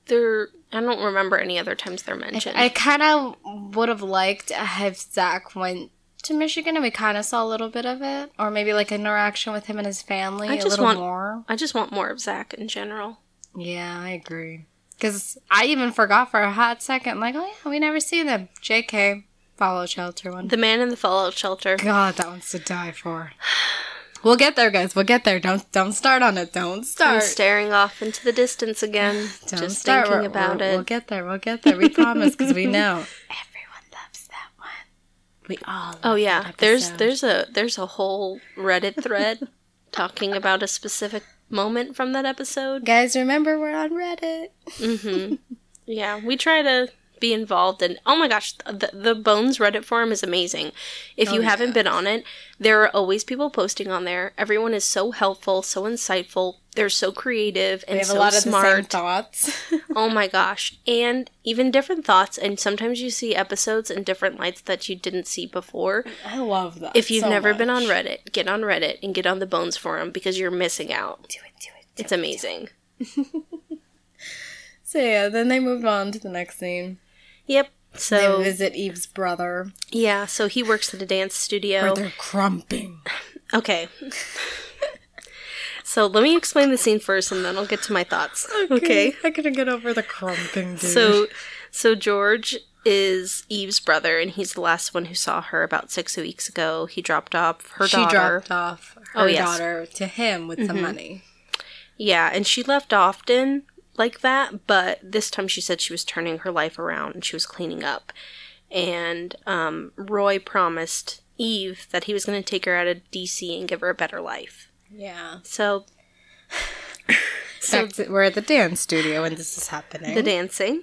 they're I don't remember any other times they're mentioned. I kind of would have liked if Zach went to Michigan and we kind of saw a little bit of it, or maybe like an interaction with him and his family I just little want- more. I just want more of Zach in general. Yeah, I agree. Because I even forgot for a hot second, like, oh yeah, we never see them. J.K. Follow shelter one. The man in the fallout shelter. God, that one's to die for. We'll get there, guys. We'll get there. Don't don't start on it. Don't I'm start. staring off into the distance again, Don't just start. thinking We're- about we're- it. We'll get there. We'll get there. We promise because we know everyone loves that one. We all. Love oh yeah, that there's there's a there's a whole Reddit thread talking about a specific moment from that episode. guys. Remember, we're on Reddit. hmm Yeah, we try to be involved and oh my gosh, the, the Bones Reddit forum is amazing. If you Oh, haven't been on it, there are always people posting on there. Everyone is so helpful, so insightful. They're so creative and so a lot of smart. thoughts. Oh my gosh. And even different thoughts. And sometimes you see episodes in different lights that you didn't see before. I love that. If you've so never been on. Reddit, get on Reddit and get on the Bones Forum because you're missing out. do it, do it. do It's amazing. it. So yeah, then they moved on to the next scene. Yep. So They visit Eve's brother, yeah, so he works at a dance studio. they're crumping. Okay. so let me explain the scene first and then I'll get to my thoughts. Okay. I couldn't get over the crumping, dude. So so George is Eve's brother and he's the last one who saw her about six weeks ago. He dropped off her she daughter. dropped off her Oh, yes. Mm-hmm. daughter to him with some money. Yeah, and she left often like that, but this time she said she was turning her life around and she was cleaning up. And um, Roy promised Eve that he was going to take her out of DC and give her a better life. Yeah. So So we're at the dance studio and this is happening. the dancing,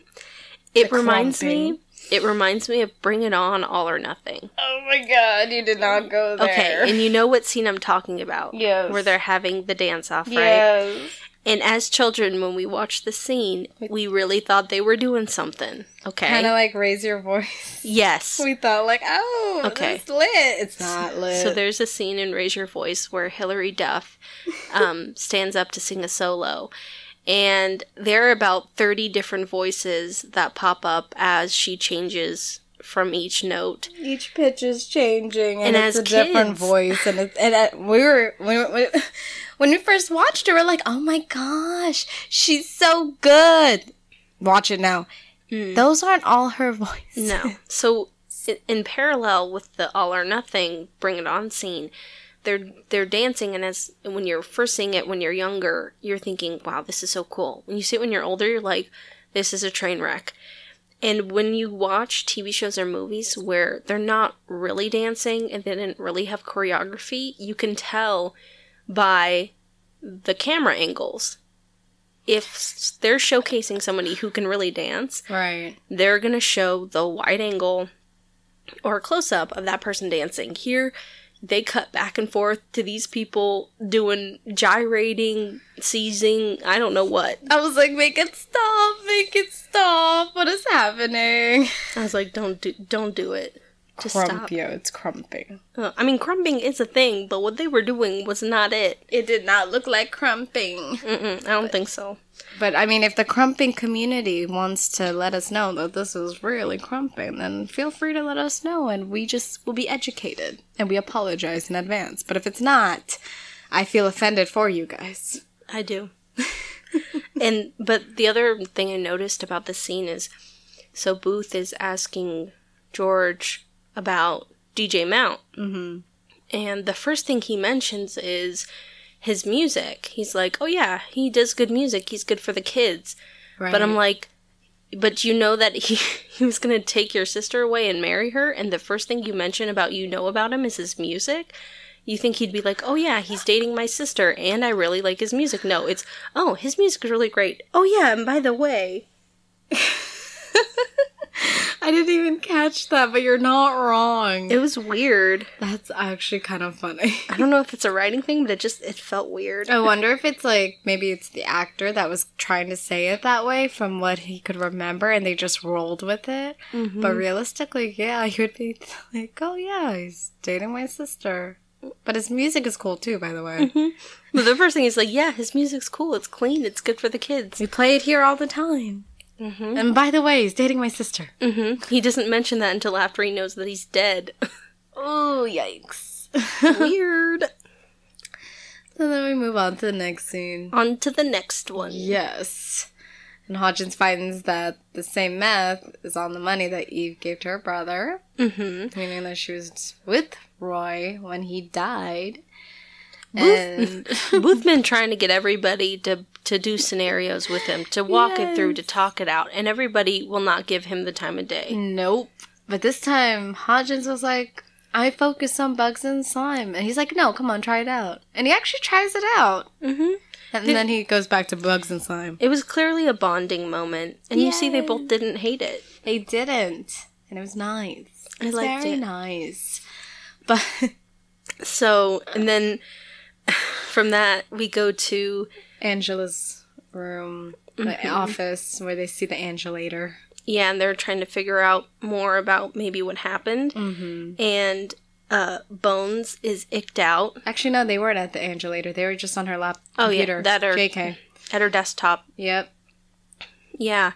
it The reminds me. It reminds me of Bring It On, All or Nothing. oh my god, you did not go there. Okay, and you know what scene I'm talking about? Yes. Where they're having the dance off, right? yes. And as children, when we watched the scene, we really thought they were doing something. Okay. Kind of like raise your voice. yes. We thought like, oh, Okay. it's lit. It's not lit. So there's a scene in Raise Your Voice where Hilary Duff um, stands up to sing a solo. And there are about 30 different voices that pop up as she changes from each note. each pitch is changing, and, And it's a different voice. And it, and uh, we were when, when when we first watched it, we are like, oh my gosh, she's so good. Watch it now. Those aren't all her voices. No. So in parallel with the all or nothing bring it on scene, they're they're dancing and as when you're first seeing it when you're younger, you're thinking, "Wow, this is so cool." When you see it when you're older, you're like, "This is a train wreck." And when you watch TV shows or movies where they're not really dancing and they didn't really have choreography, you can tell by the camera angles. if they're showcasing somebody who can really dance, Right. they're going to show the wide angle or close up of that person dancing. Here, they cut back and forth to these people doing gyrating, seizing, I don't know what. I was like, make it stop, make it stop. What is happening? I was like, don't do, don't do it. Just stop. Crumpio, it's crumping. Uh, I mean, crumping is a thing, but what they were doing was not it. It did not look like crumping. Mm-mm, I don't think so. But I mean, if the crumping community wants to let us know that this is really crumping, then feel free to let us know and we just will be educated and we apologize in advance. But if it's not, I feel offended for you guys. I do. and but the other thing I noticed about this scene is so Booth is asking George about DJ Mount. Mm-hmm. And the first thing he mentions is his music. He's like, "Oh yeah, he does good music. He's good for the kids." Right. But I'm like, but you know that he he was gonna take your sister away and marry her, and the first thing you mention about you know about him is his music. You think he'd be like, oh yeah, he's dating my sister, and I really like his music. No, it's oh his music is really great. Oh yeah, and by the way, I didn't even catch that, but you're not wrong. it was weird. That's actually kind of funny. I don't know if it's a writing thing, but it just it felt weird. I wonder if it's like maybe it's the actor that was trying to say it that way from what he could remember and they just rolled with it. Mm-hmm. But realistically, yeah, you would be like, oh yeah, he's dating my sister. But his music is cool too, by the way. Mm-hmm. But the first thing is like, yeah, his music's cool. It's clean. It's good for the kids. We play it here all the time. And by the way, he's dating my sister. hmm He doesn't mention that until after he knows that he's dead. Oh, yikes. weird. So then we move on to the next scene. On to the next one. Yes. And Hodgins finds that the same meth is on the money that Eve gave to her brother, Mm-hmm. meaning that she was with Roy when he died. And Boothman trying to get everybody to to do scenarios with him, to walk it through, to talk it out, and everybody will not give him the time of day. nope. But this time, Hodgins was like, I focus on bugs and slime. And he's like, no, come on, try it out. And he actually tries it out. Mm-hmm. And then he goes back to bugs and slime. It was clearly a bonding moment, and you see they both didn't hate it. They didn't. And it was nice. I It was liked very it. nice. But So, and then from that we go to Angela's room, the office where they see the Angelator. yeah, and they're trying to figure out more about maybe what happened, Mm-hmm. and uh, Bones is icked out Actually, no, they weren't at the Angelator. They were just on her lap Oh, yeah, that or- JK. at her desktop. Yep. Yeah,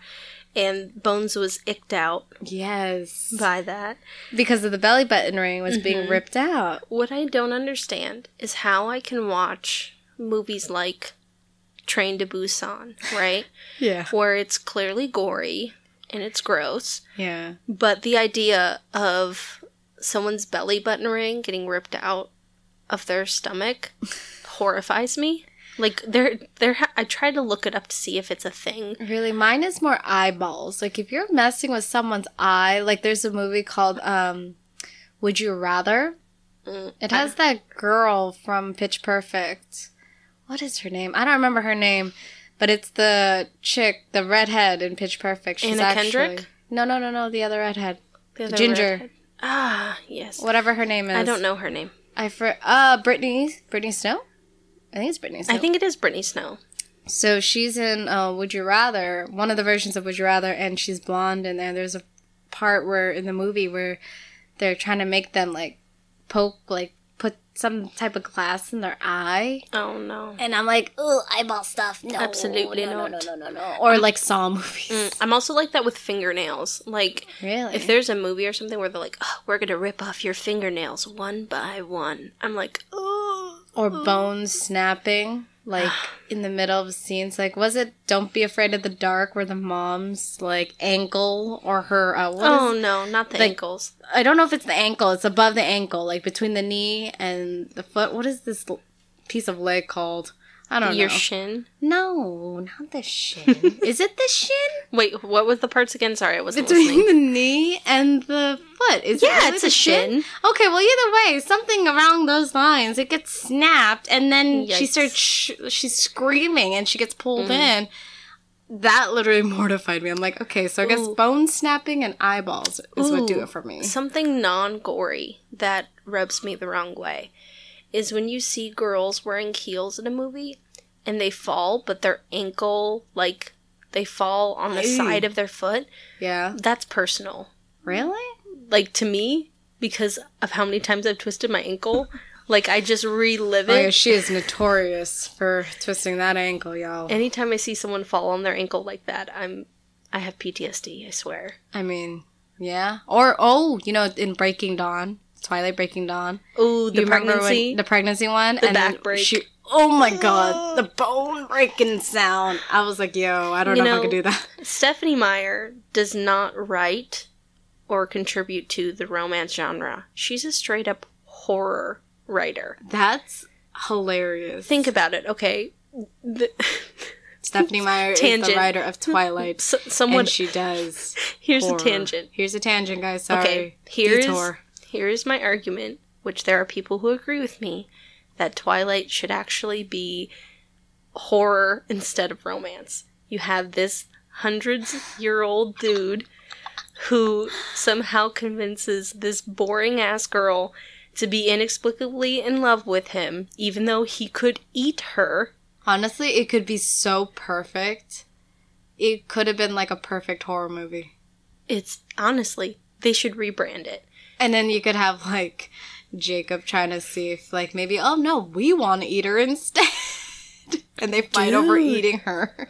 and Bones was icked out Yes. by that. Because of the belly button ring was Mm-hmm. being ripped out. What I don't understand is how I can watch movies like Train to Busan, right? Yeah. Where it's clearly gory and it's gross, Yeah. but the idea of someone's belly button ring getting ripped out of their stomach horrifies me. Like there, there. Ha- I tried to look it up to see if it's a thing. Really, mine is more eyeballs. Like if you're messing with someone's eye, like there's a movie called um Would You Rather? Mm, It has that girl from Pitch Perfect. What is her name? I don't remember her name, but it's the chick, the redhead in Pitch Perfect. She's Anna actually Kendrick? No, no, no, no, the other redhead. the other Ginger. redhead. Ah, yes. Whatever her name is. I don't know her name. I for uh Brittany Brittany Snow? I think it's Brittany Snow. I think it is Brittany Snow. So she's in uh, Would You Rather, one of the versions of Would You Rather, and she's blonde. And then there's a part where in the movie where they're trying to make them like poke, like some type of glass in their eye. Oh no. And I'm like, oh, eyeball stuff. No, Absolutely no, no, not. no, no, no, no. Or like Saw movies. Mm, I'm also like that with fingernails. Like Really? if there's a movie or something where they're like, oh, "We're gonna rip off your fingernails one by one," I'm like, "Oh." or bones snapping, like in the middle of scenes. Like, was it Don't Be Afraid of the Dark, where the mom's like ankle or her uh, what is Oh no, not the Like- ankles. I don't know if it's the ankle. It's above the ankle, like between the knee and the foot. What is this piece of leg called? I don't Your know. Your shin. no, not the shin. Is it the shin? Wait, what was the parts again? Sorry, I wasn't Between listening. the knee and the foot. Is it Yeah, really it's a shin. Okay, well, either way, something around those lines. It gets snapped, and then she starts. Sh- she's screaming, and she gets pulled Mm. in. That literally mortified me. I'm like, okay, so I guess Ooh. bone snapping and eyeballs is what do it for me. Something non gory that rubs me the wrong way is when you see girls wearing heels in a movie and they fall, but their ankle, like, they fall on the Ew. side of their foot. Yeah. That's personal. Really? Like, to me, because of how many times I've twisted my ankle, like, I just relive Oh, it. yeah, she is notorious for twisting that ankle, y'all. Anytime I see someone fall on their ankle like that, I'm. I have PTSD, I swear. I mean, yeah. Or oh, you know, in Breaking Dawn, Twilight Breaking Dawn. Oh, the you remember when- pregnancy. the pregnancy one, The and back break. She, oh my god, the bone breaking sound. I was like, yo, I don't You know, if I could do that. Stephenie Meyer does not write or contribute to the romance genre. She's a straight up horror writer. That's hilarious. Think about it, okay? The, Stephenie Meyer is Tangent. the writer of Twilight, s- someone and she does. here's horror. a tangent. Here's a tangent, guys. Sorry. Okay, here's Detour. Here's my argument, which there are people who agree with me that Twilight should actually be horror instead of romance. You have this hundreds year old dude who somehow convinces this boring ass girl to be inexplicably in love with him, even though he could eat her. Honestly, it could be so perfect. It could have been like a perfect horror movie. It's honestly, they should rebrand it. And then you could have like Jacob trying to see if like maybe oh no, we want to eat her instead. and they fight over eating her.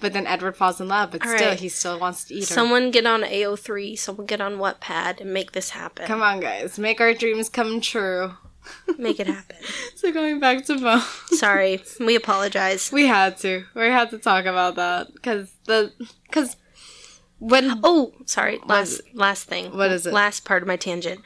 But then Edward falls in love, but All still right. he still wants to eat her. Someone get on AO3, someone get on Wattpad and make this happen. Come on guys, make our dreams come true. Make it happen. So going back to Bo. Sorry, we apologize. we had to. We had to talk about that cuz the cuz when Oh, sorry. Last last thing. What is it? Last part of my tangent.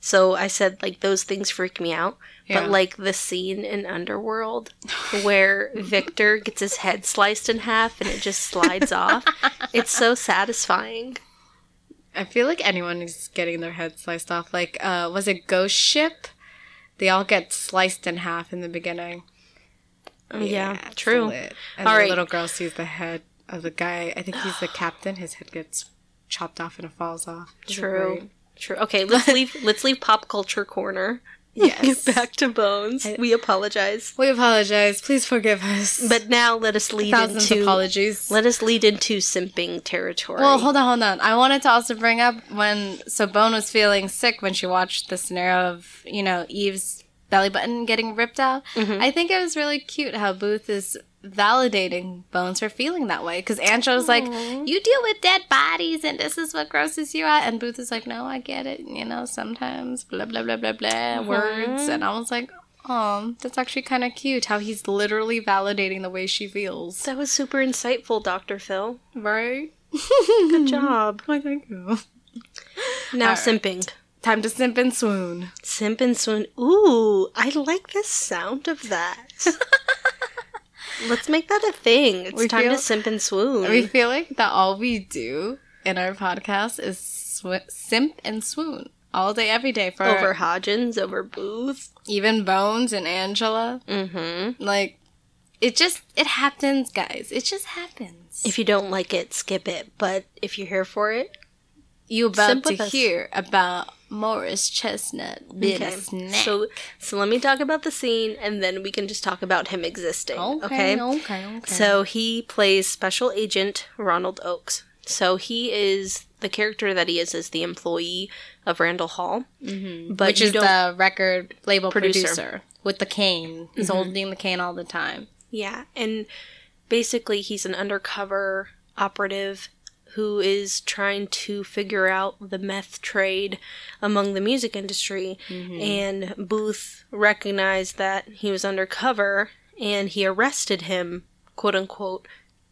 So I said like those things freak me out, Yeah. but like the scene in Underworld where Viktor gets his head sliced in half and it just slides off. It's so satisfying. I feel like anyone is getting their head sliced off. Like, uh, was it Ghost Ship? They all get sliced in half in the beginning. Oh, yeah, true. lit. And All the right. little girl sees the head of the guy. I think he's the captain. His head gets chopped off and it falls off. Is True. great? True. Okay, let's leave let's leave pop culture corner. Yes. Get back to bones. we apologize. We apologize. Please forgive us. But now let us lead thousands into apologies. let us lead into simping territory. Well, hold on, hold on. I wanted to also bring up when so Bone was feeling sick when she watched the scenario of you know Eve's belly button getting ripped out. Mm-hmm. I think it was really cute how Booth is validating Bones for feeling that way because Angela's like, "You deal with dead bodies, and this is what grosses you out," and Booth is like, "No, I get it. You know, sometimes blah blah blah blah blah uh-huh. words," and I was like. Oh, that's actually kind of cute how he's literally validating the way she feels. That was super insightful, Dr. Phil. Right? Good job. Why, thank you. Now right. simping. Time to simp and swoon. Simp and swoon. Ooh, I like the sound of that. Let's make that a thing. It's We time to simp and swoon. We feel like that all we do in our podcast is sw- simp and swoon all day, every day for over Hodgins, over Booth. even Bones and Angela. Mm-hmm. Like, it just it happens, guys. It just happens. If you don't like it, skip it. But if you're here for it, you about simp to hear about Morris Chestnut being a snack. So, so let me talk about the scene, and then we can just talk about him existing. okay, okay, okay. So he plays Special Agent Ronald Oakes. So he is the character that he is is the employee of Randall Hall, mm-hmm. but which is the record label Producer. producer, with the cane. He's holding the cane all the time. yeah, and basically he's an undercover operative who is trying to figure out the meth trade among the music industry. Mm-hmm. And Booth recognized that he was undercover, and he arrested him, quote unquote,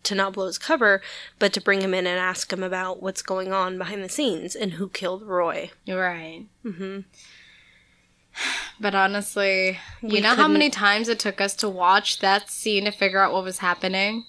to not blow his cover, but to bring him in and ask him about what's going on behind the scenes and who killed Roy. Right. Mm-hmm. But honestly, We you know how couldn't- many times it took us to watch that scene to figure out what was happening?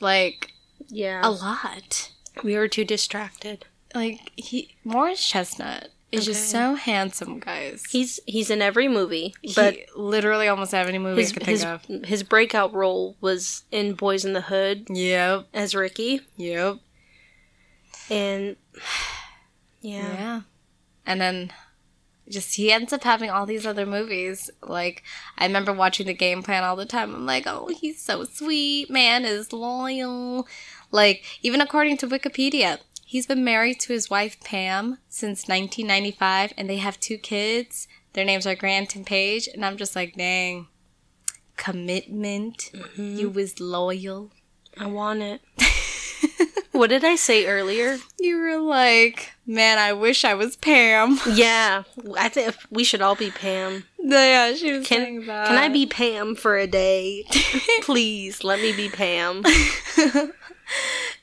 Like, Yeah. a lot. We were too distracted. Like, he Morris Chestnut is just so handsome, guys. He's he's in every movie, but He- literally almost every movie his I could his, think of. his breakout role was in Boys in the Hood Yep. as Ricky, Yep. and yeah, Yeah. And then just he ends up having all these other movies. Like I remember watching the game plan all the time. I'm like, oh, he's so sweet. Man is loyal. Like even according to Wikipedia, he's been married to his wife Pam since 1995, and they have two kids. Their names are Grant and Paige, and I'm just like, dang, commitment. Mm-hmm. You was loyal. I want it. what did I say earlier? You were like, man, I wish I was Pam. Yeah, I think we should all be Pam. yeah, she was Can saying that. can I be Pam for a day? Please let me be Pam.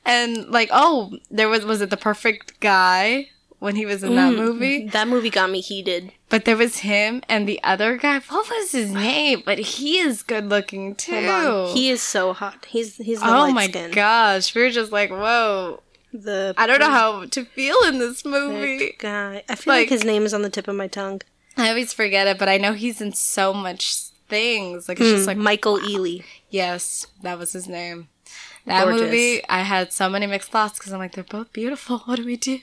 And like, oh, there was was it the perfect guy when he was in that Mm, movie? That movie got me heated. But there was him and the other guy. What was his name? But he is good looking too. He is so hot. He's he's the oh my skin. gosh, we were just like, whoa. The I don't know how to feel in this movie. guy. I feel like, Like- his name is on the tip of my tongue. I always forget it, but I know he's in so much things. Like it's just like Michael Ealy. Yes, that was his name. That Gorgeous. movie, I had so many mixed thoughts because I'm like, they're both beautiful. What do we do?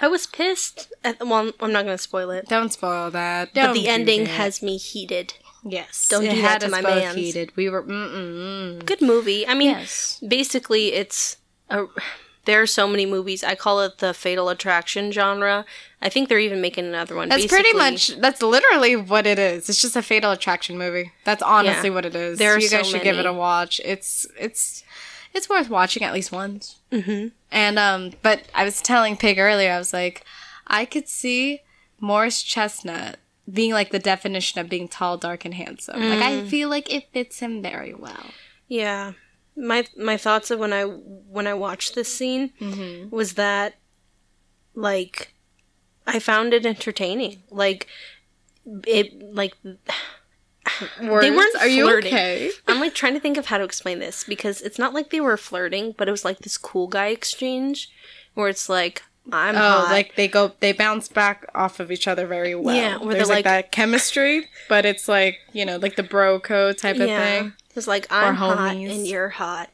I was pissed. At, well, I'm not going to spoil it. Don't spoil that. but Don't the ending that. has me heated. yes. don't it do that had to my mans. heated. We were. Mm-mm. Good movie. I mean, Yes. basically, it's a. There are so many movies. I call it the fatal attraction genre. I think they're even making another one. That's pretty much. That's literally what it is. It's just a Fatal Attraction movie. That's honestly Yeah. what it is. There are you guys so should give it a watch. It's it's it's worth watching at least once. Mhm. And um, but I was telling Pig earlier. I was like, I could see Morris Chestnut being like the definition of being tall, dark, and handsome. Like Mm. I feel like it fits him very well. Yeah. My my thoughts of when I when I watched this scene Mm-hmm. was that like I found it entertaining. Like it like Words? weren't Are you flirting. okay? I'm like trying to think of how to explain this because it's not like they were flirting, but it was like this cool guy exchange where it's like I'm Oh, hot. like they go, they bounce back off of each other very well. Yeah, where there's they're like, like- that chemistry, but it's like you know, like the bro code type of thing. It's like I'm hot and you're hot.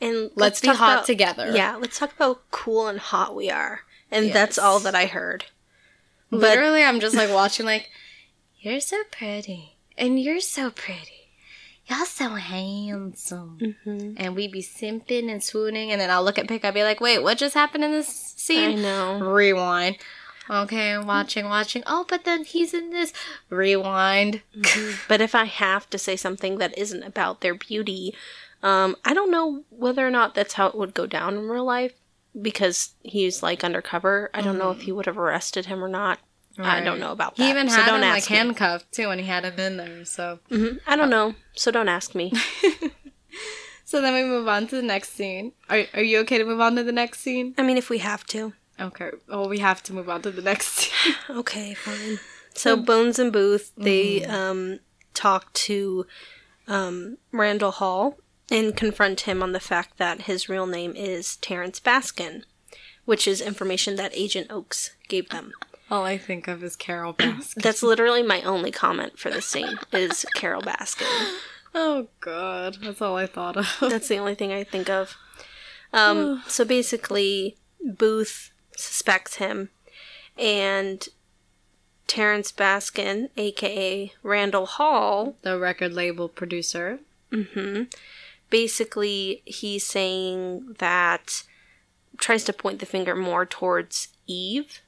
And Let's be talk hot about- together. Yeah, let's talk about how cool and hot we are. And Yes. that's all that I heard. But Literally, I'm just like watching, like, you're so pretty, and you're so pretty. Y'all so handsome. Mhm. And we be simping and swooning, and then I'll look at Pig, I'll be like, wait, what just happened in this scene? I know. Rewind. Okay, watching, watching. Oh, but then he's in this. Rewind. But if I have to say something that isn't about their beauty, um, I don't know whether or not that's how it would go down in real life because he's like undercover. I don't know if he would have arrested him or not. I don't know about that. He even so had him like me. handcuffed too when he had him in there. So, Mhm. I don't know. So don't ask me. so then we move on to the next scene. Are Are you okay to move on to the next scene? I mean, if we have to. Okay. Well, we have to move on to the next scene. Okay, fine. So Bones and Booth they um, talk to um, Randall Hall and confront him on the fact that his real name is Terrance Baskin, which is information that Agent Oakes gave them. All I think of is Carol Baskin. That's literally my only comment for this scene is Carole Baskin. oh God, that's all I thought of. That's the only thing I think of. Um, so basically, Booth suspects him, and Terrance Baskin, aka Randall Hall, the record label producer. hmm basically he's saying that tries to point the finger more towards Eve,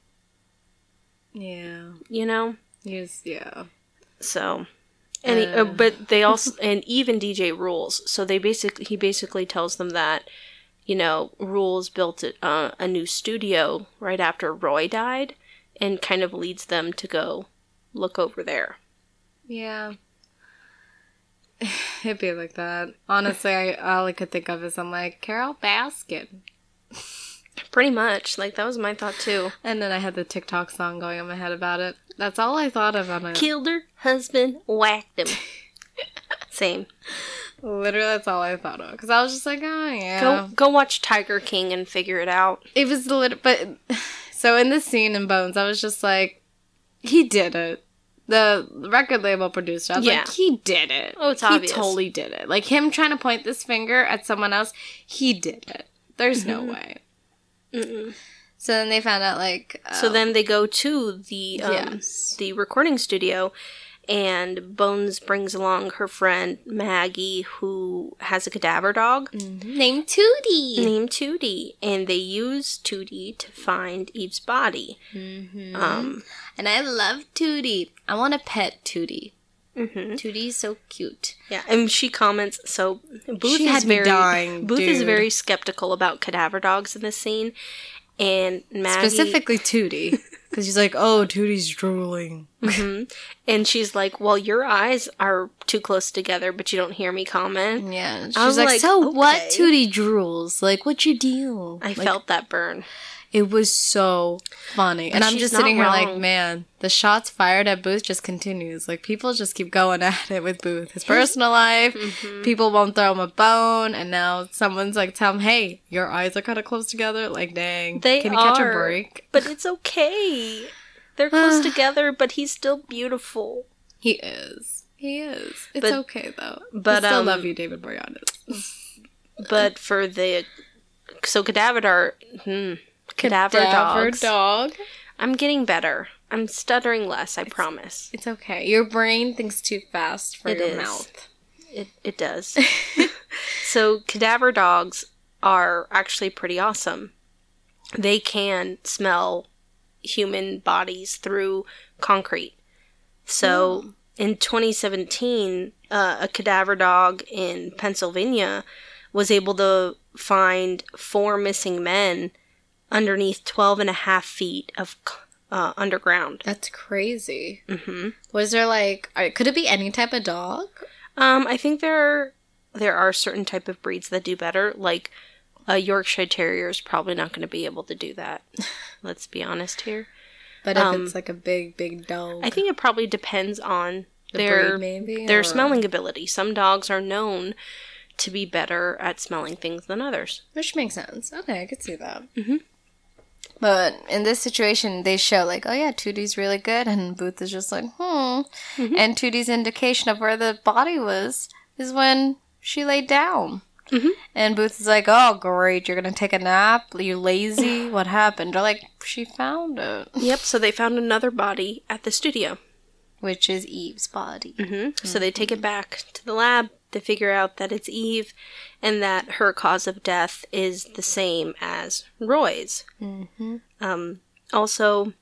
Yeah. you know. Yes. Yeah. So, and he, uh, Uh. but they also and even DJ rules. So they basically he basically tells them that you know rules built a, uh, a new studio right after Roy died, and kind of leads them to go look over there. Yeah. It'd be like that. Honestly, I all I could think of is I'm like Carole Baskin. Pretty much. Like that was my thought too. And then I had the TikTok song going in my head about it. That's all I thought of on it. Killed her husband, whacked him. Same. Literally, that's all I thought of. Because I was just like, oh, yeah. Go go watch Tiger King and figure it out. It was a little, but so in this scene in Bones, I was just like, he did it. The record label producer, I was Yeah. like, he did it. Oh, it's he obvious. totally did it. Like him trying to point this finger at someone else, he did it. There's no way. Mm-mm. So then they found out, like, So um, then they go to the um, Yes. the recording studio, and Bones brings along her friend Maggie, who has a cadaver dog named Tootie. named Tootie, and they use Tootie to find Eve's body. Mm-hmm. Um, And I love Tootie. I want to pet Tootie. Mhm. Tootie's so cute. Yeah, and she comments. So Booth She is had very dying, Booth is very skeptical about cadaver dogs in this scene, and Maggie Specifically Tootie. Because she's like, oh, Tootie's drooling. Mhm. and she's like, "Well, your eyes are too close together, but you don't hear me comment." Yeah. She's I was like, like, so what, okay. Tootie drools? Like, what's your deal? I Like, felt that burn. It was so funny. and I'm just sitting here like, man, the shots fired at Booth just continues. Like, people just keep going at it with Booth. His personal life, Mm-hmm. people won't throw him a bone, and now someone's like, tell him, hey, your eyes are kind of close together. Like, dang. They Can you catch a break? But it's okay. They're close together, but he's still beautiful. He is. He is. It's But- okay, though. but, I still um, love you, David Boreanaz. But for the so cadaver hmm, cadaver, Cadaver dogs. dog. I'm getting better. I'm stuttering less. I promise. It's okay. Your brain thinks too fast for It your is. mouth. It it does. so cadaver dogs are actually pretty awesome. They can smell human bodies through concrete. So in 2017, uh, a cadaver dog in Pennsylvania was able to find four missing men underneath 12 and a half feet of uh, underground. That's crazy. hmm Was there like, could it be any type of dog? Um, I think there are, there are certain type of breeds that do better. Like a Yorkshire Terrier is probably not going to be able to do that. Let's be honest here. But if Um, it's like a big, big dog, I think it probably depends on the their breed maybe their or- smelling ability. Some dogs are known to be better at smelling things than others. which makes sense. Okay, I could see that. Mhm. But in this situation, they show like, oh yeah, Tuti's really good, and Booth is just like, hmm. And Tuti's indication of where the body was is when she laid down. Mhm. And Booth is like, oh great, you're gonna take a nap? You lazy? what happened? They're like, she found it, Yep. So they found another body at the studio. which is Eve's body. hmm So they take it back to the lab. They figure out that it's Eve, and that her cause of death is the same as Roy's. Mm-hmm. Um, also,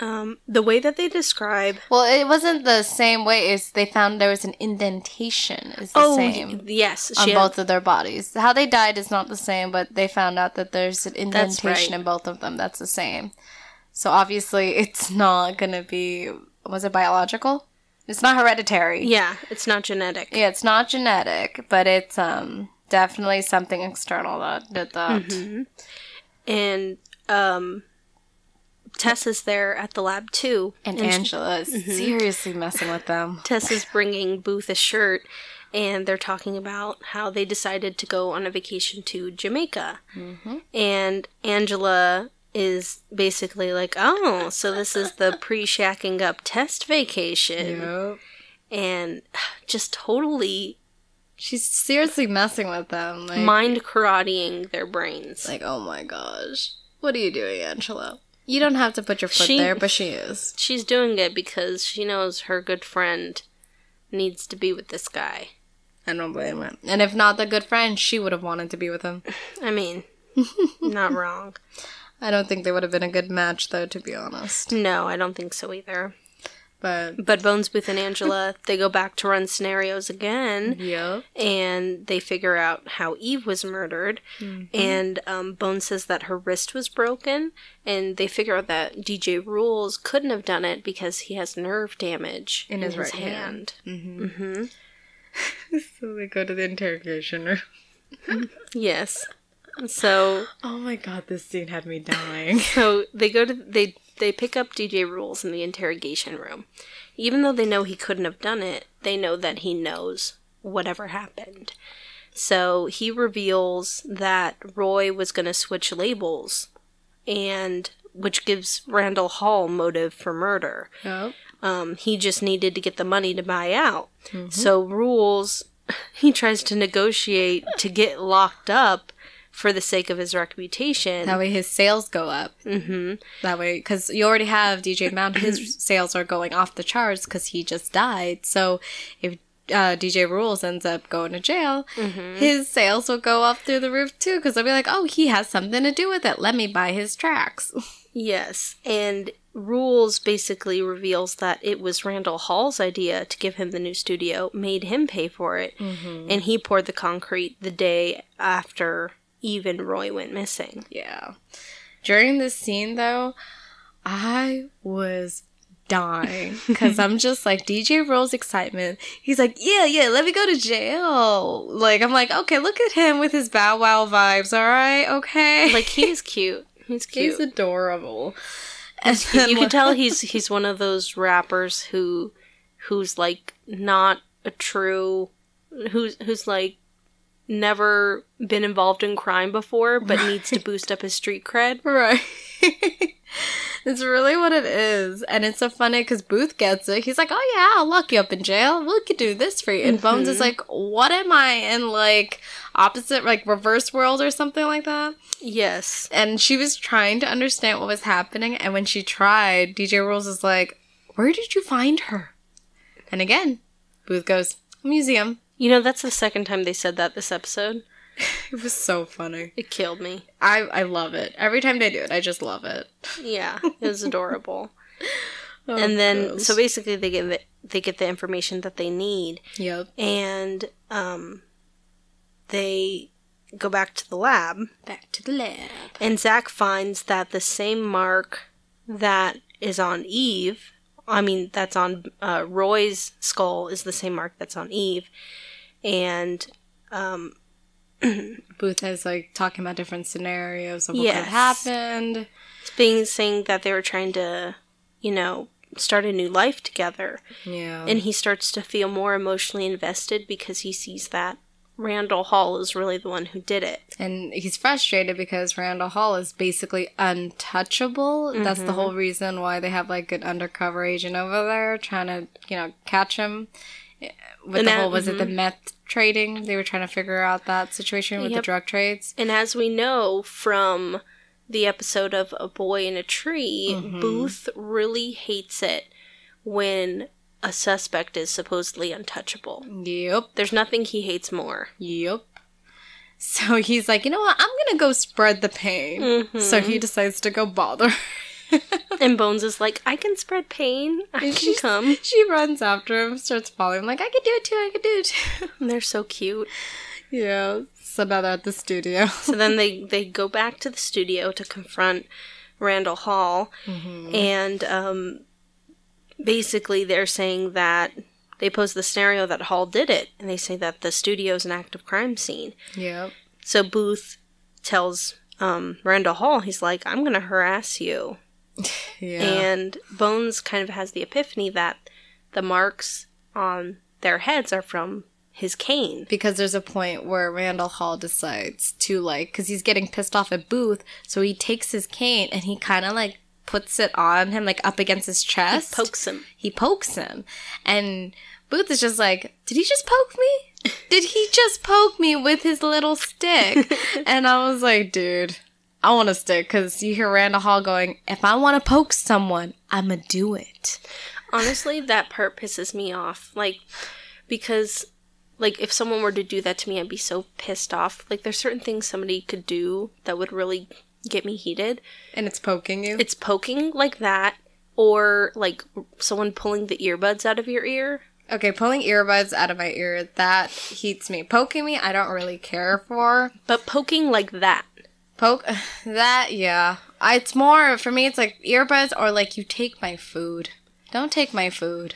um, the way that they describe Well, it wasn't the same way. Is they found there was an indentation. Is the oh same. y- yes, on both of their bodies. How they died is not the same, but they found out that there's an indentation right. in both of them that's the same. So obviously, it's not gonna be. Was it biological? It's not hereditary. yeah, it's not genetic. Yeah, it's not genetic, but it's um definitely something external that did that. Mm-hmm. and um, Tess is there at the lab too, And she- Angela is seriously messing with them. Tess is bringing Booth a shirt, and they're talking about how they decided to go on a vacation to Jamaica. Mm-hmm. And Angela is basically like, "Oh, so this is the pre-shacking up test vacation," Yep. and just totally She's seriously messing with them. Like, mind karateing their brains. like, oh my gosh, what are you doing, Angela? You don't have to put your foot She- there, but she is. She's doing it because she knows her good friend needs to be with this guy. I don't blame her. And if not the good friend, she would have wanted to be with him. I mean, not wrong. I don't think they would have been a good match, though, to be honest. No, I don't think so either. But But Bones, Booth, and Angela, they go back to run scenarios again, yep, and they figure out how Eve was murdered. And um, Bones says that her wrist was broken, and they figure out that DJ Rules couldn't have done it because he has nerve damage In his right hand. hmm so they go to the interrogation room. Yes. So Oh my god, this scene had me dying. so they go to they they pick up DJ Rules in the interrogation room. Even though they know he couldn't have done it, they know that he knows whatever happened. So he reveals that Roy was going to switch labels and which gives Randall Hall motive for murder. Yep. Um, he just needed to get the money to buy out. So Rules, he tries to negotiate to get locked up for the sake of his reputation. That way his sales go up. Mm-hmm. That way, because you already have DJ Mount, his sales are going off the charts because he just died. So if uh, DJ Rules ends up going to jail, his sales will go up through the roof too because they'll be like, oh, he has something to do with it. Let me buy his tracks. Yes, and Rules basically reveals that it was Randall Hall's idea to give him the new studio, made him pay for it, and he poured the concrete the day after Eve and Roy went missing. Yeah. During this scene, though, I was dying because I'm just like DJ Roll's excitement. He's like, yeah, yeah, let me go to jail. Like I'm like, okay, look at him with his Bow Wow vibes. All right, okay. Like he's cute. He's cute. he's adorable. And then, you can tell he's he's one of those rappers who who's like not a true who's who's like never been involved in crime before but needs to boost up his street cred. Right. it's really what it is. And it's so funny because Booth gets it. He's like, oh, yeah, I'll lock you up in jail. We could do this for you. And Bones is mm-hmm. like, what am I in, like, opposite, like, reverse world or something like that? Yes. And she was trying to understand what was happening. And when she tried, DJ Rules is like, where did you find her? And again, Booth goes, museum. You know, that's the second time they said that this episode. It was so funny. It killed me. I, I love it. Every time they do it, I just love it. Yeah, it was adorable. Oh, and then, gross. so basically, they get the, they get the information that they need, Yep. and um, they go back to the lab, Back to the lab. and Zach finds that the same mark that is on Eve, I mean, that's on uh, Roy's skull, is the same mark that's on Eve, and um, Booth is like talking about different scenarios of what Yes. could happened. it's being saying that they were trying to, you know, start a new life together. Yeah. And he starts to feel more emotionally invested because he sees that Randall Hall is really the one who did it. And he's frustrated because Randall Hall is basically untouchable. That's Mm-hmm. the whole reason why they have like an undercover agent over there trying to, you know, catch him. With And the that- whole, was it the meth trading? They were trying to figure out that situation with the drug trades. And as we know from the episode of A Boy in a Tree, Mm-hmm. Booth really hates it when a suspect is supposedly untouchable. Yep. There's nothing he hates more. Yep. So he's like, you know what? I'm gonna go spread the pain. So he decides to go bother. And Bones is like, I can spread pain. I can she's- come. she runs after him, starts following him, like, I can do it too, I can do it too. And they're so cute. yeah. So now they're at the studio. So then they they go back to the studio to confront Randall Hall, and um, basically they're saying that they pose the scenario that Hall did it, and they say that the studio is an active crime scene. Yeah. So Booth tells um, Randall Hall, he's like, "I'm gonna harass you," Yeah. and Bones kind of has the epiphany that the marks on their heads are from his cane. because there's a point where Randall Hall decides to like, because he's getting pissed off at Booth, so he takes his cane and he kind of like puts it on him, like up against his chest. He Pokes him. He pokes him, and Booth is just like, "Did he just poke me? Did he just poke me with his little stick?" and I was like, "Dude." I want to stick because you hear Randall Hall going, If I want to poke someone, I'ma do it. Honestly, that part pisses me off. Like, because, like, if someone were to do that to me, I'd be so pissed off. Like, there's certain things somebody could do that would really get me heated. And it's poking you. It's poking like that, or like someone pulling the earbuds out of your ear. Okay, pulling earbuds out of my ear, that heats me. Poking me, I don't really care for. But poking like that. Poke, that, yeah. I, it's more, for me, it's like earbuds or like you take my food. Don't take my food.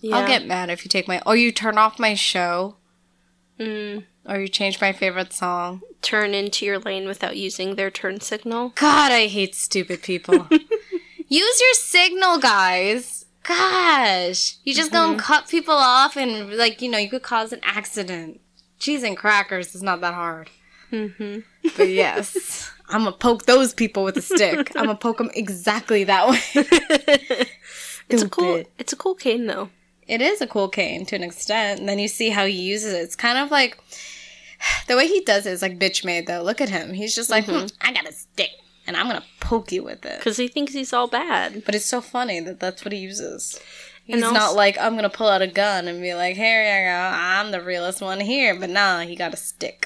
Yeah. I'll get mad if you take my, or you turn off my show. Mm, Or you change my favorite song. turn into your lane without using their turn signal. God, I hate stupid people. Use your signal, guys. Gosh. You just go and cut people off and, like, you know, you could cause an accident. Cheese and crackers is not that hard. Mm-hmm. But yes, I'm gonna poke those people with a stick. I'm gonna poke them exactly that way. It's a cool. It's a cool cane though. It is a cool cane to an extent, and then you see how he uses it. It's kind of like the way he does it is like bitch made though. Look at him. He's just like, "Hmm, I got a stick, and I'm gonna poke you with it. Because he thinks he's all bad. But it's so funny that that's what he uses. He's And also- not like I'm gonna pull out a gun and be like, "Here I go, I'm the realest one here." But nah, he got a stick.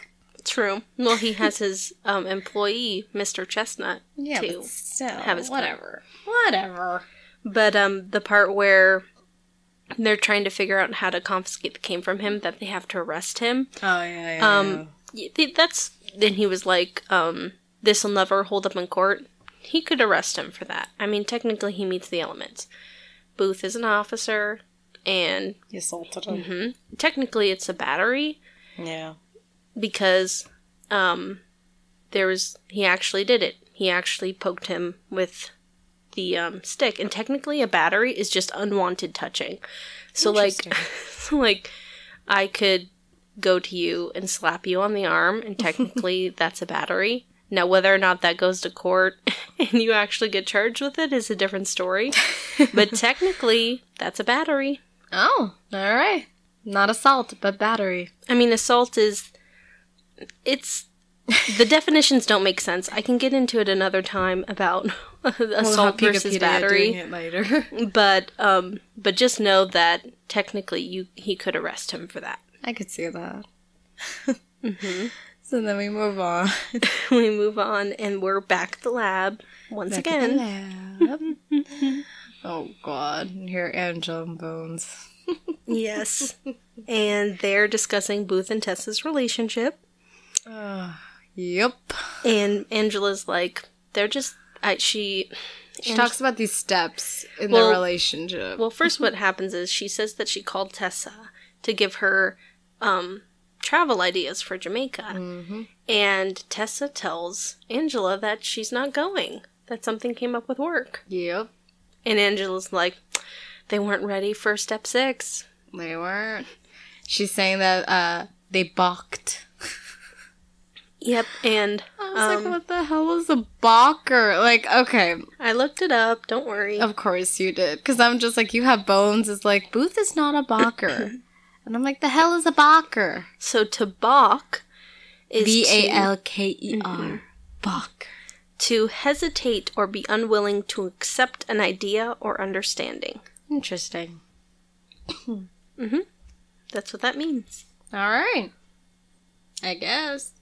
True. Well, he has his um, employee, Mr. Chestnut, Yeah, too. but still, have his whatever, whatever. But um, the part where they're trying to figure out how to confiscate the cane from him, that they have to arrest him. Oh yeah, yeah. Um, y- th- that's then he was like, um, "This will never hold up in court." He could arrest him for that. I mean, technically, he meets the elements. Booth is an officer, and he assaulted him. mhm, technically, it's a battery Yeah. Because um, there was he actually did it. He actually poked him with the um, stick, and technically, a battery is just unwanted touching. So, like, so like, I could go to you and slap you on the arm, and technically, that's a battery. Now, whether or not that goes to court and you actually get charged with it is a different story. but technically, that's a battery. Oh, all right. Not assault, but battery. I mean, assault is. It's. The definitions don't make sense. I can get into it another time about assault versus battery. it later. But um, but just know that technically, you he could arrest him for that. I could see that. So then we move on. we move on, and we're back at the lab once again. oh God! Here, Angel and Bones. Yes, and they're discussing Booth and Tessa's relationship, Yep. and Angela's like, they're just. I, she She talks about these steps in Well- their relationship. Well, first, what happens is she says that she called Tessa to give her um, travel ideas for Jamaica. And Tessa tells Angela that she's not going, that something came up with work. yep. And Angela's like, they weren't ready for step six. They weren't. She's saying that uh, they balked. Yep, and I was um, like, what the hell is a balker? Like, okay, I looked it up, don't worry. of course you did. Because I'm just like, you have bones. It's like, Booth is not a balker. and I'm like, the hell is a balker? So to balk is B A L K E R. to- L K R. Balker. to hesitate or be unwilling to accept an idea or understanding. Interesting. That's what that means. All right. I guess.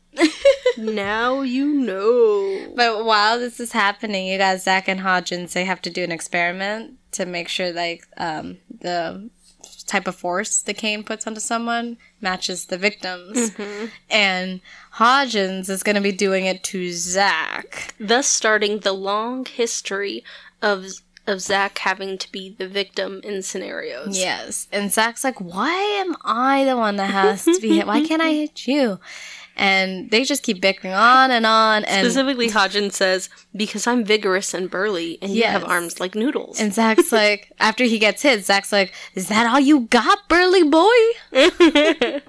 Now you know. But while this is happening, you got Zach and Hodgins. They have to do an experiment to make sure, like, um, the type of force the cane puts onto someone matches the victims. And Hodgins is going to be doing it to Zach. Thus starting the long history of of Zach having to be the victim in scenarios. Yes. And Zach's like, why am I the one that has to be hit? Why can't I hit you? And they just keep bickering on and on. And Specifically, Hodgins says, because I'm vigorous and burly, and you have arms like noodles. And Zach's like, after he gets hit, Zach's like, is that all you got, burly boy? I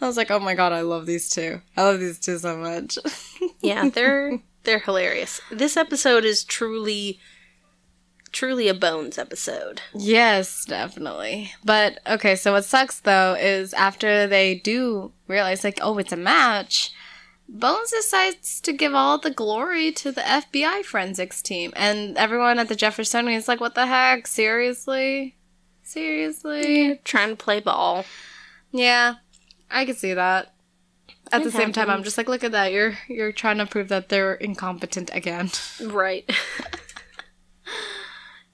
was like, oh my god, I love these two. I love these two so much. yeah, they're they're hilarious. This episode is truly truly a bones episode. yes, definitely. But okay, so what sucks though is after they do realize, like, oh, it's a match, Bones decides to give all the glory to the FBI forensics team. And everyone at the Jeffersonian is like, what the heck? Seriously? Seriously? Trying to play ball. Yeah, I can see that. At It the same time, I'm just like, look at that. You're you're trying to prove that they're incompetent again. Right.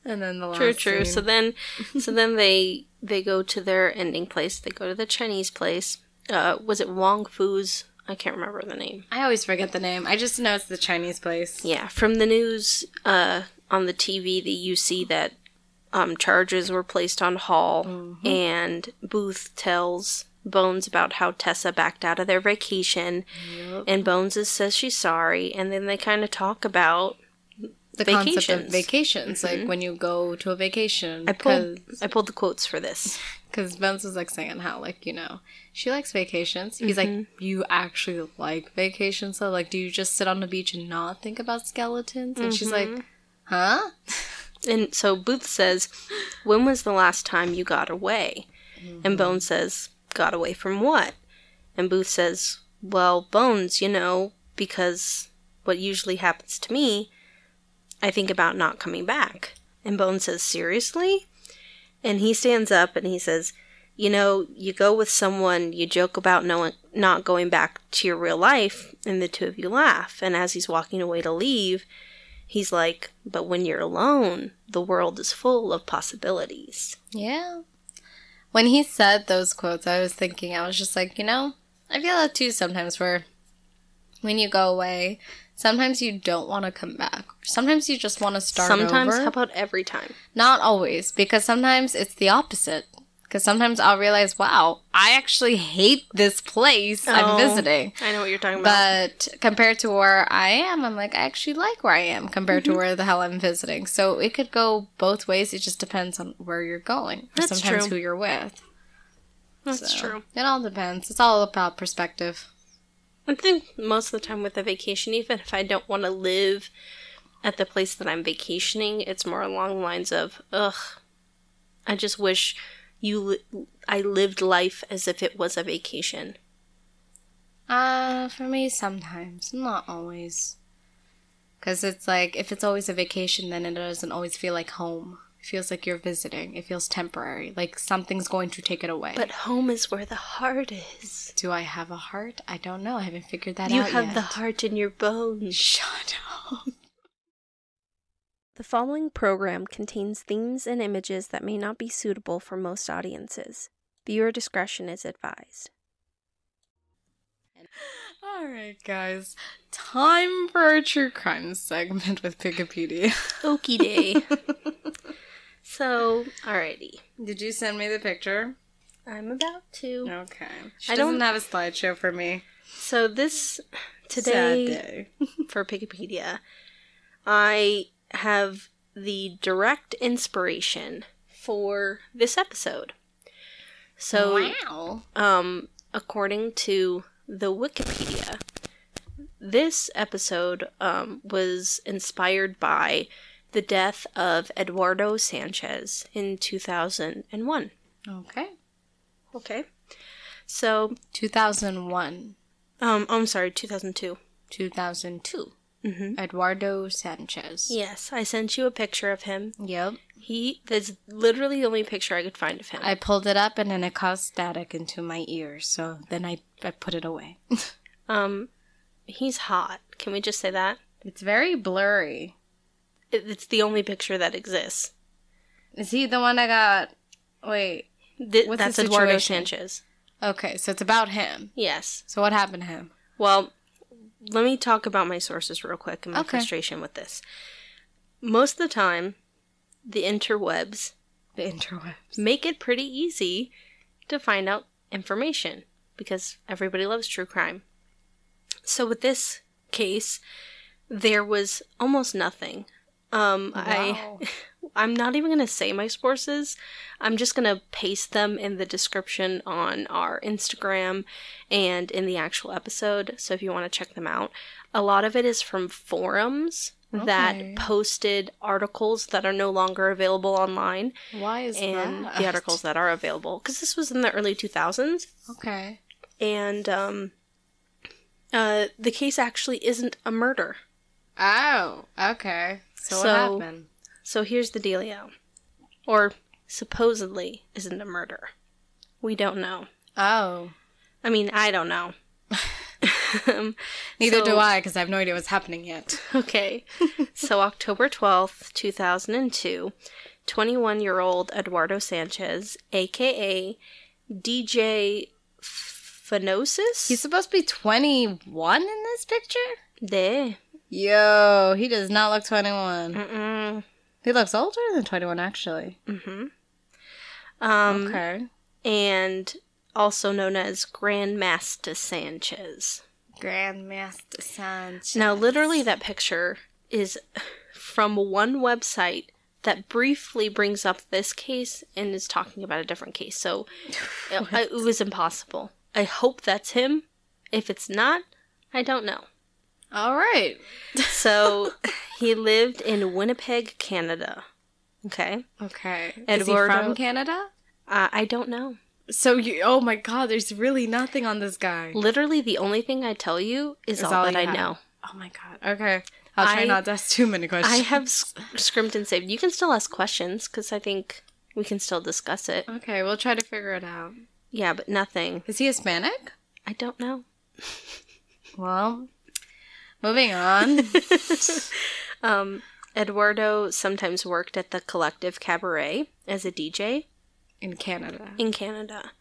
And then the last true, true. scene- So then so then they they go to their ending place. They go to the Chinese place. Uh was it Wong Foo's? I can't remember the name. I always forget the name. I just know it's the Chinese place. Yeah, from the news uh, on the TV, that you see that um, charges were placed on Hall, and Booth tells Bones about how Tessa backed out of their vacation, and Bones says she's sorry, and then they kind of talk about The concept Vacations. Mm-hmm. of vacations, like when you go to a vacation. I pulled I pulled the quotes for this. Because Bones was like saying how, like, you know, she likes vacations. He's Mm-hmm. like, you actually like vacations? So, like, do you just sit on the beach and not think about skeletons? And she's Mm-hmm. like, huh? And so Booth says, "When was the last time you got away?" And Bones says, "Got away from what?" And Booth says, "Well, Bones, you know, because what usually happens to me, I think about not coming back." And Bones says, "Seriously?" And he stands up and he says, "You know, you go with someone, you joke about no not going back to your real life, and the two of you laugh. And as he's walking away to leave, he's like, But when you're alone, the world is full of possibilities. Yeah. When he said those quotes, I was thinking, I was just like, you know, I feel that too sometimes where when you go away, sometimes you don't want to come back. Sometimes you just want to start Sometimes, over. how about every time? Not always, because sometimes it's the opposite. Because sometimes I'll realize, wow, I actually hate this place Oh. I'm visiting. I know what you're talking about. But compared to where I am, I'm like, I actually like where I am compared Mm-hmm. to where the hell I'm visiting. So it could go both ways. It just depends on where you're going. Or That's sometimes true. who you're with. That's So, true. It all depends. It's all about perspective. I think most of the time with a vacation, even if I don't want to live at the place that I'm vacationing, it's more along the lines of, ugh, I just wish you li- I lived life as if it was a vacation. Uh, for me, sometimes. Not always. Because it's like, if it's always a vacation, then it doesn't always feel like home. It feels like you're visiting. It feels temporary. Like something's going to take it away. But home is where the heart is. do I have a heart? I don't know. I haven't figured that You out You have yet. the heart in your bones. Shut up. The following program contains themes and images that may not be suitable for most audiences. Viewer discretion is advised. All right, guys. Time for our true crime segment with Wikipedia. Okie day. so, alrighty. Did you send me the picture? I'm about to. Okay. She I doesn't don't- have a slideshow for me. So, this today day. for Wikipedia, I have the direct inspiration for this episode. So, wow. um, according to the Wikipedia, this episode um, was inspired by the death of Eduardo Sanchez in 2001. Okay. Okay. So, 2001. um, I'm sorry, 2002. 2002. Mm-hmm. Eduardo Sanchez. Yes, I sent you a picture of him. Yep. He, that's literally the only picture I could find of him. I pulled it up and then it caused static into my ears, so then I, I put it away. um, he's hot. Can we just say that? it's very blurry. It, it's the only picture that exists. Is he the one that got. Wait. Th- What's that's Eduardo? Sanchez. Okay, so it's about him. Yes. So what happened to him? Well, let me talk about my sources real quick and my Okay. frustration with this. Most of the time, the interwebs The interwebs. make it pretty easy to find out information because everybody loves true crime. So with this case, there was almost nothing. Um, Wow. I I'm not even gonna say my sources. I'm just gonna paste them in the description on our Instagram and in the actual episode. So if you want to check them out, a lot of it is from forums Okay. that posted articles that are no longer available online Why is and that? the articles that are available because this was in the early 2000s Okay. and um uh the case actually isn't a murder Oh, okay. So, So- what happened? so here's the dealio or supposedly isn't a murder we don't know Oh. i mean i don't know Um, Neither so- do I, because I have no idea what's happening yet. Okay. so October 12th, 2002, 21 year old Eduardo Sanchez, aka DJ Phenosis? He's supposed to be 21 in this picture? there. Yo, he does not look 21. Mm-mm. He looks older than 21, actually. Mm-hmm. Um, Okay. And also known as Grandmaster Sanchez. Grandmaster Sanchez. Now, literally, that picture is from one website that briefly brings up this case and is talking about a different case. So it, it was impossible. I hope that's him. If it's not, I don't know. All right. So he lived in Winnipeg, Canada. Okay. Okay. Is he from Canada? Uh, I don't know. So you. Oh my God! There's really nothing on this guy. Literally, the only thing I tell you is, Is all, all that I have. know. Oh my God. Okay. I'll try I- not to ask too many questions. I have scrimped and saved. You can still ask questions because I think we can still discuss it. Okay, we'll try to figure it out. Yeah, but nothing. Is he Hispanic? I don't know. Well, moving on. Um, Eduardo sometimes worked at the Collective Cabaret as a DJ In Canada. in Canada.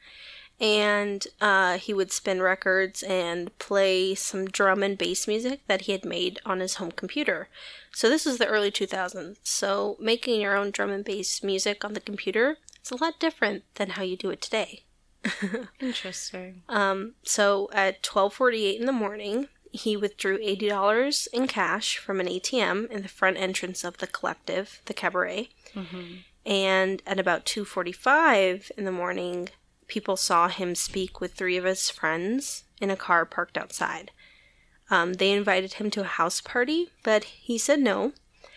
And uh, he would spin records and play some drum and bass music that he had made on his home computer. So this was the early 2000s. So making your own drum and bass music on the computer is a lot different than how you do it today. Interesting. Um, so at 12:48 in the morning, he withdrew $80 in cash from an ATM in the front entrance of the collective, the cabaret. And at about 2:45 in the morning, people saw him speak with three of his friends in a car parked outside. Um, they invited him to a house party, but he said no,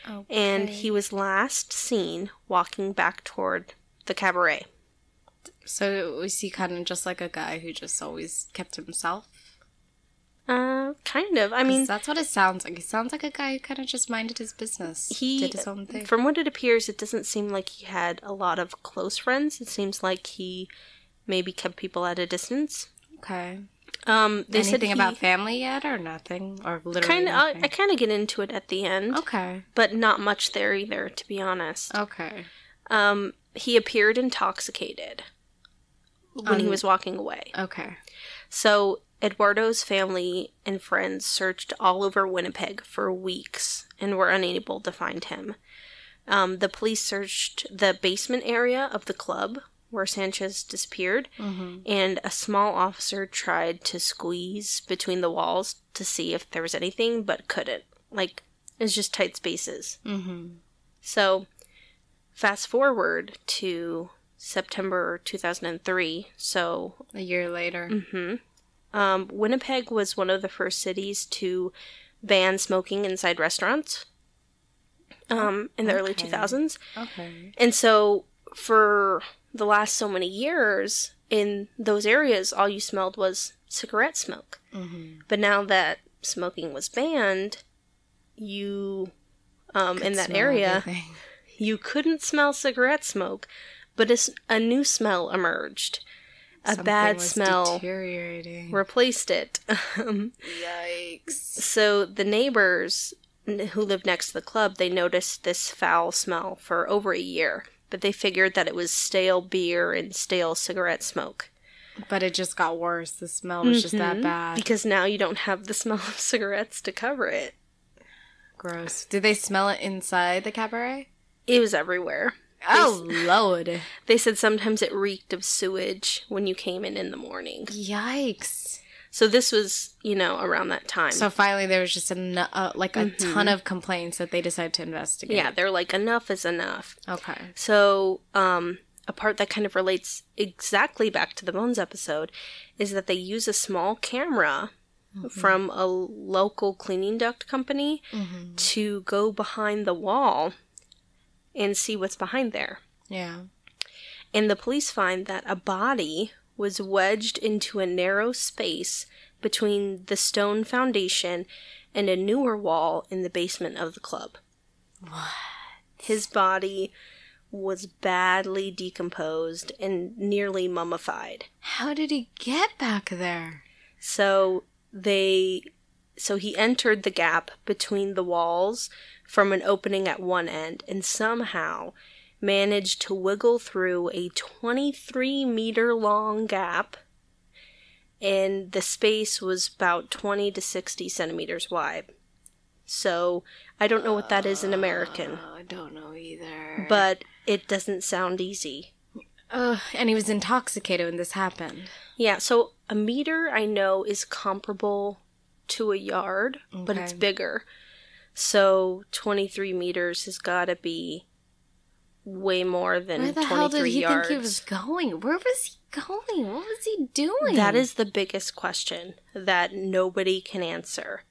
Okay. and he was last seen walking back toward the cabaret. So was he kind of just like a guy who just always kept himself? Uh, kind of. I mean, that's what it sounds like. He sounds like a guy who kind of just minded his business. he did his own thing. From what it appears, it doesn't seem like he had a lot of close friends. It seems like he maybe kept people at a distance. okay. Um, they said Anything he, about family yet, or nothing, or literally kind of. I. I kind of get into it at the end, okay. but not much there either, to be honest. Okay. Um, he appeared intoxicated when he Um, was walking away. Okay. So Eduardo's family and friends searched all over Winnipeg for weeks and were unable to find him. Um, the police searched the basement area of the club where Sanchez disappeared, and a small officer tried to squeeze between the walls to see if there was anything, but couldn't. Like, it's just tight spaces. Mm-hmm. So, fast forward to September 2003. So, A year later. hmm Um, Winnipeg was one of the first cities to ban smoking inside restaurants um, in the early 2000s. Okay. And so, for the last so many years, in those areas, all you smelled was cigarette smoke. Mm-hmm. But now that smoking was banned, you, um, in that area, you couldn't smell cigarette smoke, but a new smell emerged. A bad smell Deteriorating. replaced it. Um, Yikes. so the neighbors who lived next to the club, they noticed this foul smell for over a year, but they figured that it was stale beer and stale cigarette smoke. But it just got worse. The smell was just that Mhm. bad. Because now you don't have the smell of cigarettes to cover it. Gross. Did they smell it inside the cabaret? It was everywhere. Oh, Lord. They said sometimes it reeked of sewage when you came in in the morning. Yikes. So this was, you know, around that time. So finally, there was just a uh, like a ton of complaints that they decided to investigate. yeah, they're like enough is enough. Okay. So, um, a part that kind of relates exactly back to the Bones episode is that they use a small camera from a local cleaning duct company to go behind the wall and see what's behind there. Yeah. And the police find that a body was wedged into a narrow space between the stone foundation and a newer wall in the basement of the club. What? His body was badly decomposed and nearly mummified. How did he get back there? So they so he entered the gap between the walls from an opening at one end and somehow managed to wiggle through a 23 meter long gap and the space was about 20 to 60 centimeters wide. So I don't know what that is in American, Oh, I don't know either. but it doesn't sound easy. Ugh, and he was intoxicated when this happened. Yeah, so a meter I know is comparable to a yard, but it's Okay. bigger. So 23 meters has got to be way more than Where the 23 hell did he yards. think he was going? Where was he going? What was he doing? That is the biggest question that nobody can answer.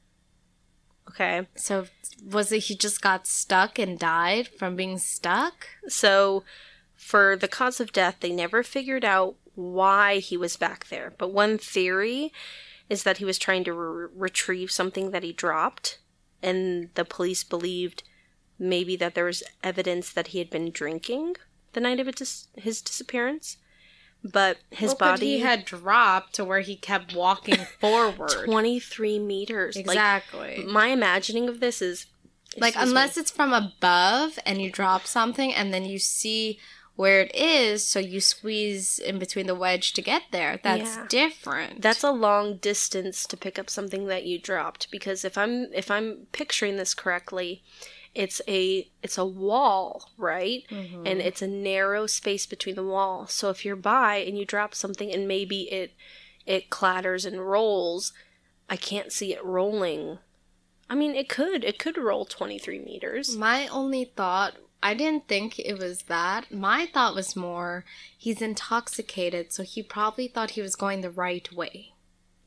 Okay? So was it he just got stuck and died from being stuck? So, for the cause of death, they never figured out why he was back there. But one theory is that he was trying to re- retrieve something that he dropped, and the police believed maybe that there was evidence that he had been drinking the night of it dis- his disappearance. But his What could body he had dropped to where he kept walking forward. 23 meters. exactly. Like my imagining of this is Like excuse me. unless it's from above and you drop something and then you see where it is, so you squeeze in between the wedge to get there. That's Yeah. different. That's a long distance to pick up something that you dropped because if I'm if I'm picturing this correctly, it's a it's a wall, right? Mm-hmm. And it's a narrow space between the wall. So if you're by and you drop something and maybe it it clatters and rolls, I can't see it rolling. I mean, it could it could roll 23 meters. My only thought, I didn't think it was that. My thought was more, he's intoxicated, so he probably thought he was going the right way.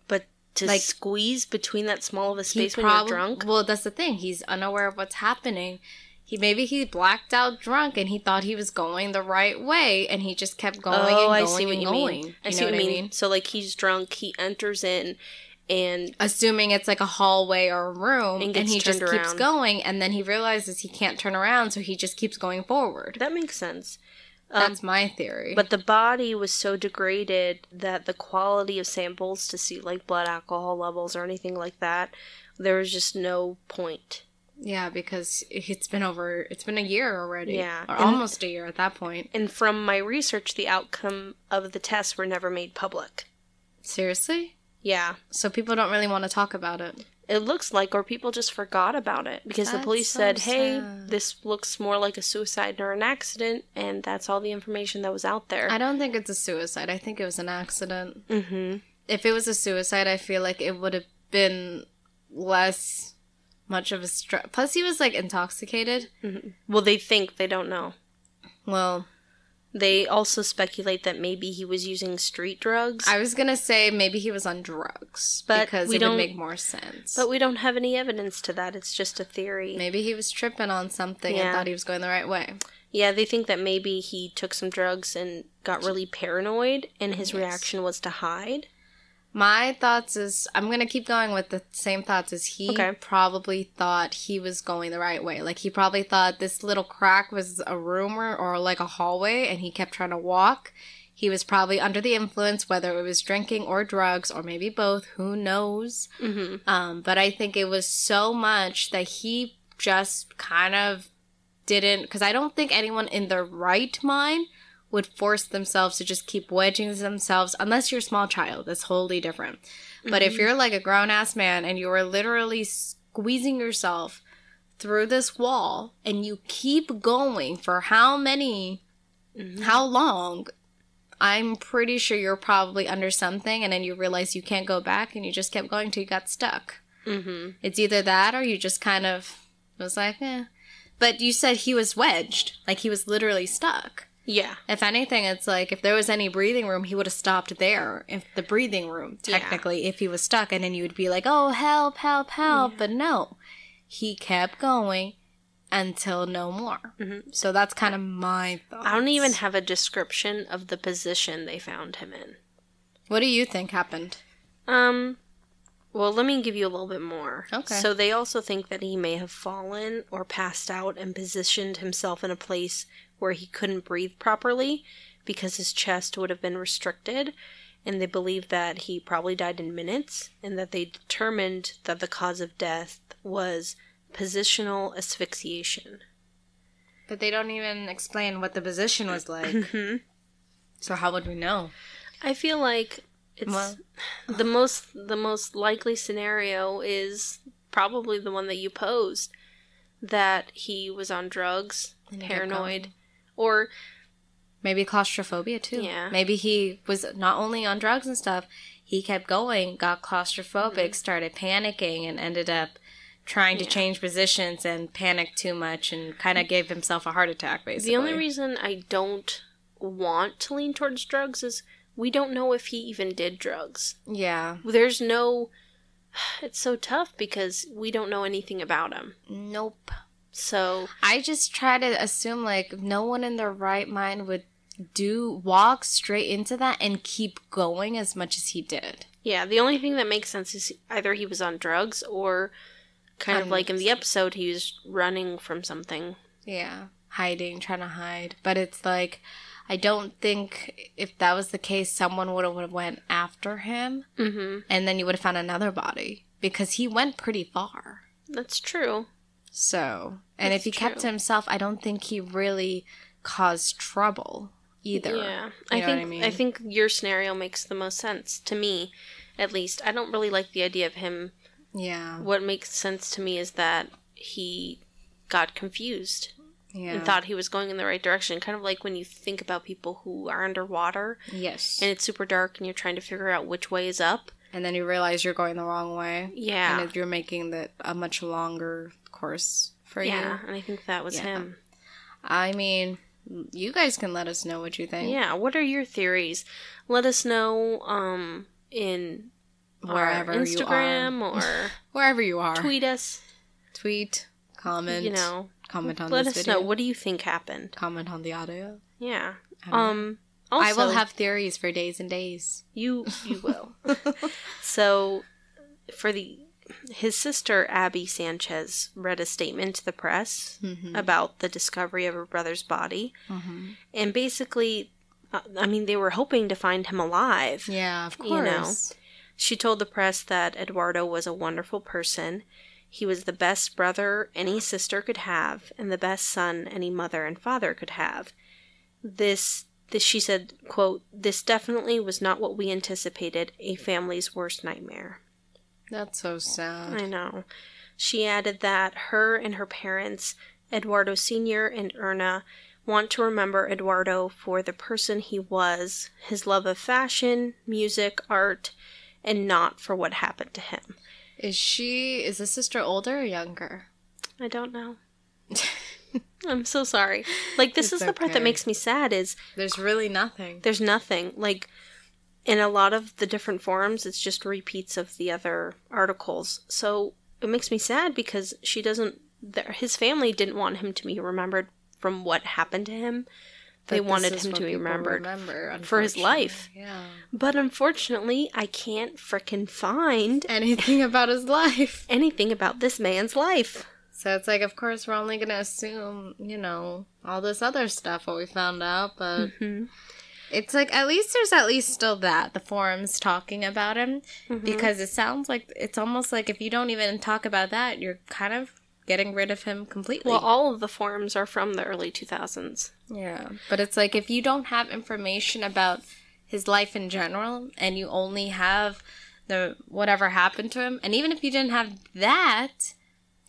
But to Like- squeeze between that small of a space when prob- you're drunk, Well, that's the thing. He's unaware of what's happening. He maybe he blacked out drunk and he thought he was going the right way and he just kept going oh, and going I see what and you going. mean. I see what what you I mean. mean? So like he's drunk, he enters in, and Assuming it's like a hallway or a room And and, he just turned keeps going and then he realizes he can't turn around so he just keeps going forward. that makes sense. Um, That's my theory. but the body was so degraded that the quality of samples to see like blood alcohol levels or anything like that, there was just no point. yeah, because it's been over it's been a year already. Yeah. Or And- almost a year at that point. And from my research, the outcome of the tests were never made public. Seriously? Yeah. So people don't really want to talk about it. It looks like, or people just forgot about it because the police so said, hey, sad. this looks more like a suicide or an accident, and that's all the information that was out there. I don't think it's a suicide. I think it was an accident. mm-hmm. If it was a suicide, I feel like it would have been less much of a stress. Plus, he was like intoxicated. Well, they think, they don't know. Well, They also speculate that maybe he was using street drugs, I was gonna say maybe he was on drugs, But because we it don't- would make more sense. but we don't have any evidence to that. It's just a theory. maybe he was tripping on something Yeah. and thought he was going the right way. Yeah, they think that maybe he took some drugs and got really paranoid, and his Yes. reaction was to hide. My thoughts is I'm gonna keep going with the same thoughts as he Okay. probably thought he was going the right way. Like he probably thought this little crack was a room or, or like a hallway and he kept trying to walk. He was probably under the influence, whether it was drinking or drugs or maybe both, who knows. Mm-hmm. Um, but I think it was so much that he just kind of didn't because I don't think anyone in their right mind would force themselves to just keep wedging themselves unless you're a small child. That's wholly different. But if you're like a grown ass man and you are literally squeezing yourself through this wall and you keep going for how many, how long? I'm pretty sure you're probably under something and then you realize you can't go back and you just kept going till you got stuck. Mm-hmm. It's either that or you just kind of was like, eh. But you said he was wedged, like he was literally stuck. Yeah. If anything, it's like if there was any breathing room, he would have stopped there. If the breathing room, Yeah. technically, if he was stuck, and then you would be like, "Oh, help, help, help!" But no, he kept going until no more. Mhm. So that's kind of my thoughts. I don't even have a description of the position they found him in. What do you think happened? Um, well, let me give you a little bit more. Okay. So they also think that he may have fallen or passed out and positioned himself in a place where he couldn't breathe properly because his chest would have been restricted. And they believe that he probably died in minutes and that they determined that the cause of death was positional asphyxiation. But they don't even explain what the position was like. hmm so how would we know? I feel like it's Well- the most the most likely scenario is probably the one that you posed that he was on drugs, And paranoid. Or Maybe claustrophobia too. Yeah. Maybe he was not only on drugs and stuff, he kept going, got claustrophobic, Mm-hmm. started panicking, and ended up trying to change positions and panicked too much and kind of gave himself a heart attack, basically. The only reason I don't want to lean towards drugs is we don't know if he even did drugs. Yeah. There's no. It's so tough because we don't know anything about him. Nope. So I just try to assume like no one in their right mind would do walk straight into that and keep going as much as he did. yeah, the only thing that makes sense is either he was on drugs or kind of like in the episode he was running from something. Yeah, hiding, trying to hide. But it's like I don't think if that was the case, someone would have went after him, Mm-hmm. and then you would have found another body because he went pretty far. That's true. So, and That's if he kept to himself, I don't think he really caused trouble either. Yeah, You I know think what I mean? I think your scenario makes the most sense to me, at least. I don't really like the idea of him. Yeah, What makes sense to me is that he got confused yeah. and thought he was going in the right direction. Kind of like when you think about people who are underwater yes. and it's super dark and you're trying to figure out which way is up. and then you realize you're going the wrong way. Yeah. And if you're making the a much longer course for yeah, you. and I think that was Yeah. him. I mean, you guys can let us know what you think. Yeah, what are your theories? Let us know um in Wherever our you Instagram or Wherever you are. tweet us. Tweet, comment, You know, comment on let this us video. know what do you think happened. comment on the audio. Yeah. Um. Also, I will have theories for days and days. you. You will. so, for the his sister Abby Sanchez read a statement to the press Mm-hmm. about the discovery of her brother's body, Mhm. and basically, uh, I mean, they were hoping to find him alive. Yeah, of course. You know. She told the press that Eduardo was a wonderful person. He was the best brother any sister could have, and the best son any mother and father could have. This, this she said, quote, this definitely was not what we anticipated, a family's worst nightmare. That's so sad. I know. She added that her and her parents, Eduardo Sr. and Erna, want to remember Eduardo for the person he was, his love of fashion, music, art, and not for what happened to him. Is she is the sister older or younger? I don't know. I'm so sorry. Like this It's is the part that makes me sad is There's really nothing. there's nothing. Like in a lot of the different forums it's just repeats of the other articles. So it makes me sad because she doesn't his family didn't want him to be remembered from what happened to him. They But this wanted him to be remembered remember, for his life. Yeah. But unfortunately, I can't frickin' find Anything about his life. anything about this man's life. So it's like, of course, we're only gonna assume, you know, all this other stuff what we found out, but Mhm. It's like at least there's at least still that the forums talking about him Mm-hmm. because it sounds like it's almost like if you don't even talk about that, you're kind of getting rid of him completely. Well, all of the forums are from the early 2000s. Yeah, but it's like if you don't have information about his life in general and you only have the whatever happened to him, and even if you didn't have that,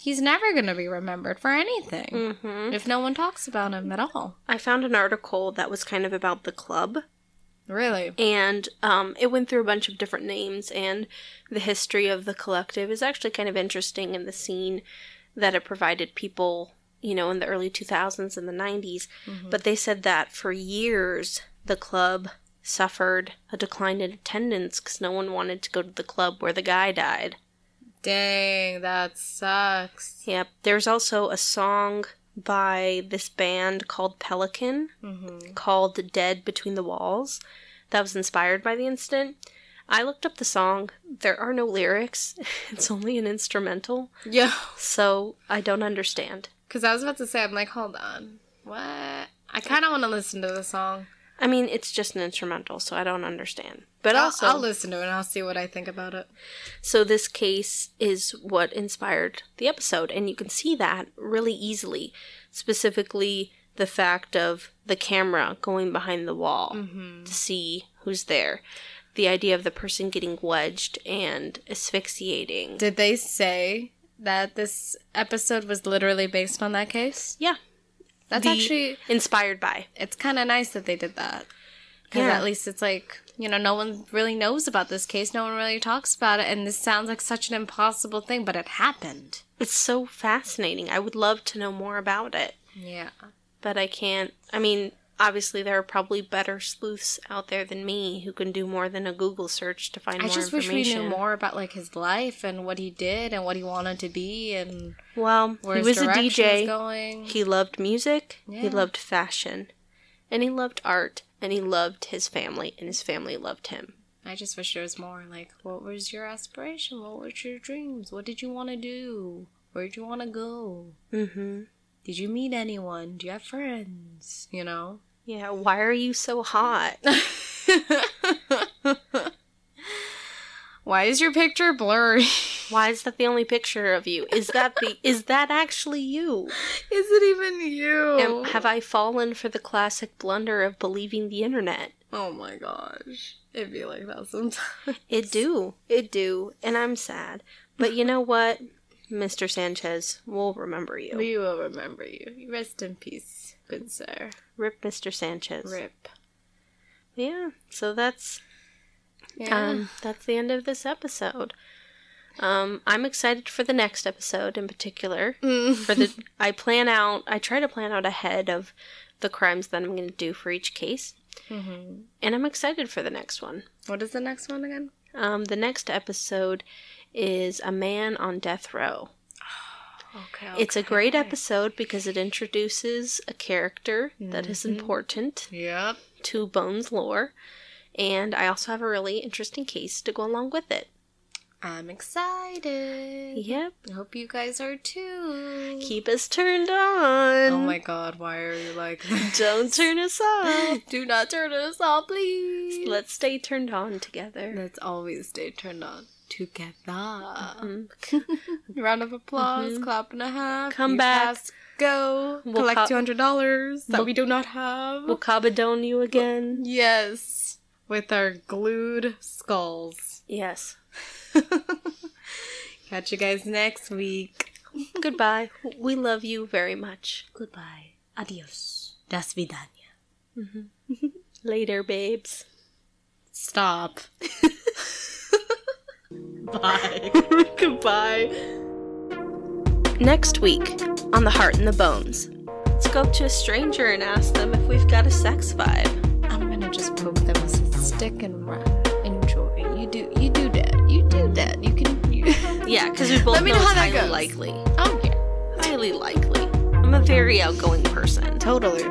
he's never going to be remembered for anything Mm-hmm. if no one talks about him at all. I found an article that was kind of about the club, Really? and um, it went through a bunch of different names, and the history of the collective is actually kind of interesting in the scene that it provided people, you know, in the early 2000s and the 90s. But they said that for years, the club suffered a decline in attendance because no one wanted to go to the club where the guy died. Dang, that sucks. Yep. There's also a song by this band called Pelican Mm-hmm. called Dead Between the Walls that was inspired by the incident. I looked up the song. There are no lyrics. It's only an instrumental. Yeah. So I don't understand. Because I was about to say, I'm like, hold on. What? I kind of want to listen to the song. I mean, it's just an instrumental, so I don't understand. But I'll, also, I'll listen to it and I'll see what I think about it. so this case is what inspired the episode, and you can see that really easily. Specifically, the fact of the camera going behind the wall Mm-hmm. to see who's there. The idea of the person getting wedged and asphyxiating. Did they say that this episode was literally based on that case? Yeah. That's The- actually inspired by. it's kind of nice that they did that. Because Yeah. at least it's like, you know, no one really knows about this case. No one really talks about it. And this sounds like such an impossible thing, but it happened. It's so fascinating. I would love to know more about it, Yeah. but I can't. I mean, obviously there are probably better sleuths out there than me who can do more than a Google search to find I more just wish we information. knew more about like his life and what he did and what he wanted to be and Well, where he his was a DJ. was going. He loved music, he loved fashion, and he loved art, and he loved his family, and his family loved him. I just wish there was more. Like, what was your aspiration? What was your dreams? What did you want to do? Where did you want to go? Mm-hmm. Did you meet anyone? Do you have friends? You know? Yeah, why are you so hot? Why is your picture blurry? Why is that the only picture of you? Is that the is that actually you? Is it even you? Am, have I fallen for the classic blunder of believing the internet? oh my gosh. It'd be like that sometimes. It do. It do. And I'm sad. But you know what? Mr. Sanchez, we'll remember you. We will remember you. Rest in peace, good sir. Rip Mr. Sanchez. Rip. Yeah. So that's Yeah. um that's the end of this episode. Um I'm excited for the next episode in particular. Mm. For the I plan out I try to plan out ahead of the crimes that I'm going to do for each case. hmm And I'm excited for the next one. What is the next one again? Um, the next episode is A Man on Death Row. Okay. It's a great episode because it introduces a character that is important Yep. to Bones lore. And I also have a really interesting case to go along with it. I'm excited. Yep. I hope you guys are too. Keep us turned on. Oh my god, why are you like Don't turn us off. Do not turn us off, please. Let's stay turned on together. Let's always stay turned on together. Mhm. Round of applause, clap and a half. Come back. go. We'll collect co- two hundred dollars that We'll- we do not have. We'll cabadone you again. yes, with our glued skulls. Yes. Catch you guys next week. Goodbye. We love you very much. Goodbye. Adios. Das vidania. Mm-hmm. Later, babes. Stop. Bye. Goodbye. Next week on The Heart in the Bones, let's go up to a stranger and ask them if we've got a sex vibe. I'm gonna just poke them with a stick and run. Yeah, because we both Let me know, know how that highly goes. likely. oh yeah. Highly likely. I'm a very outgoing person. Totally.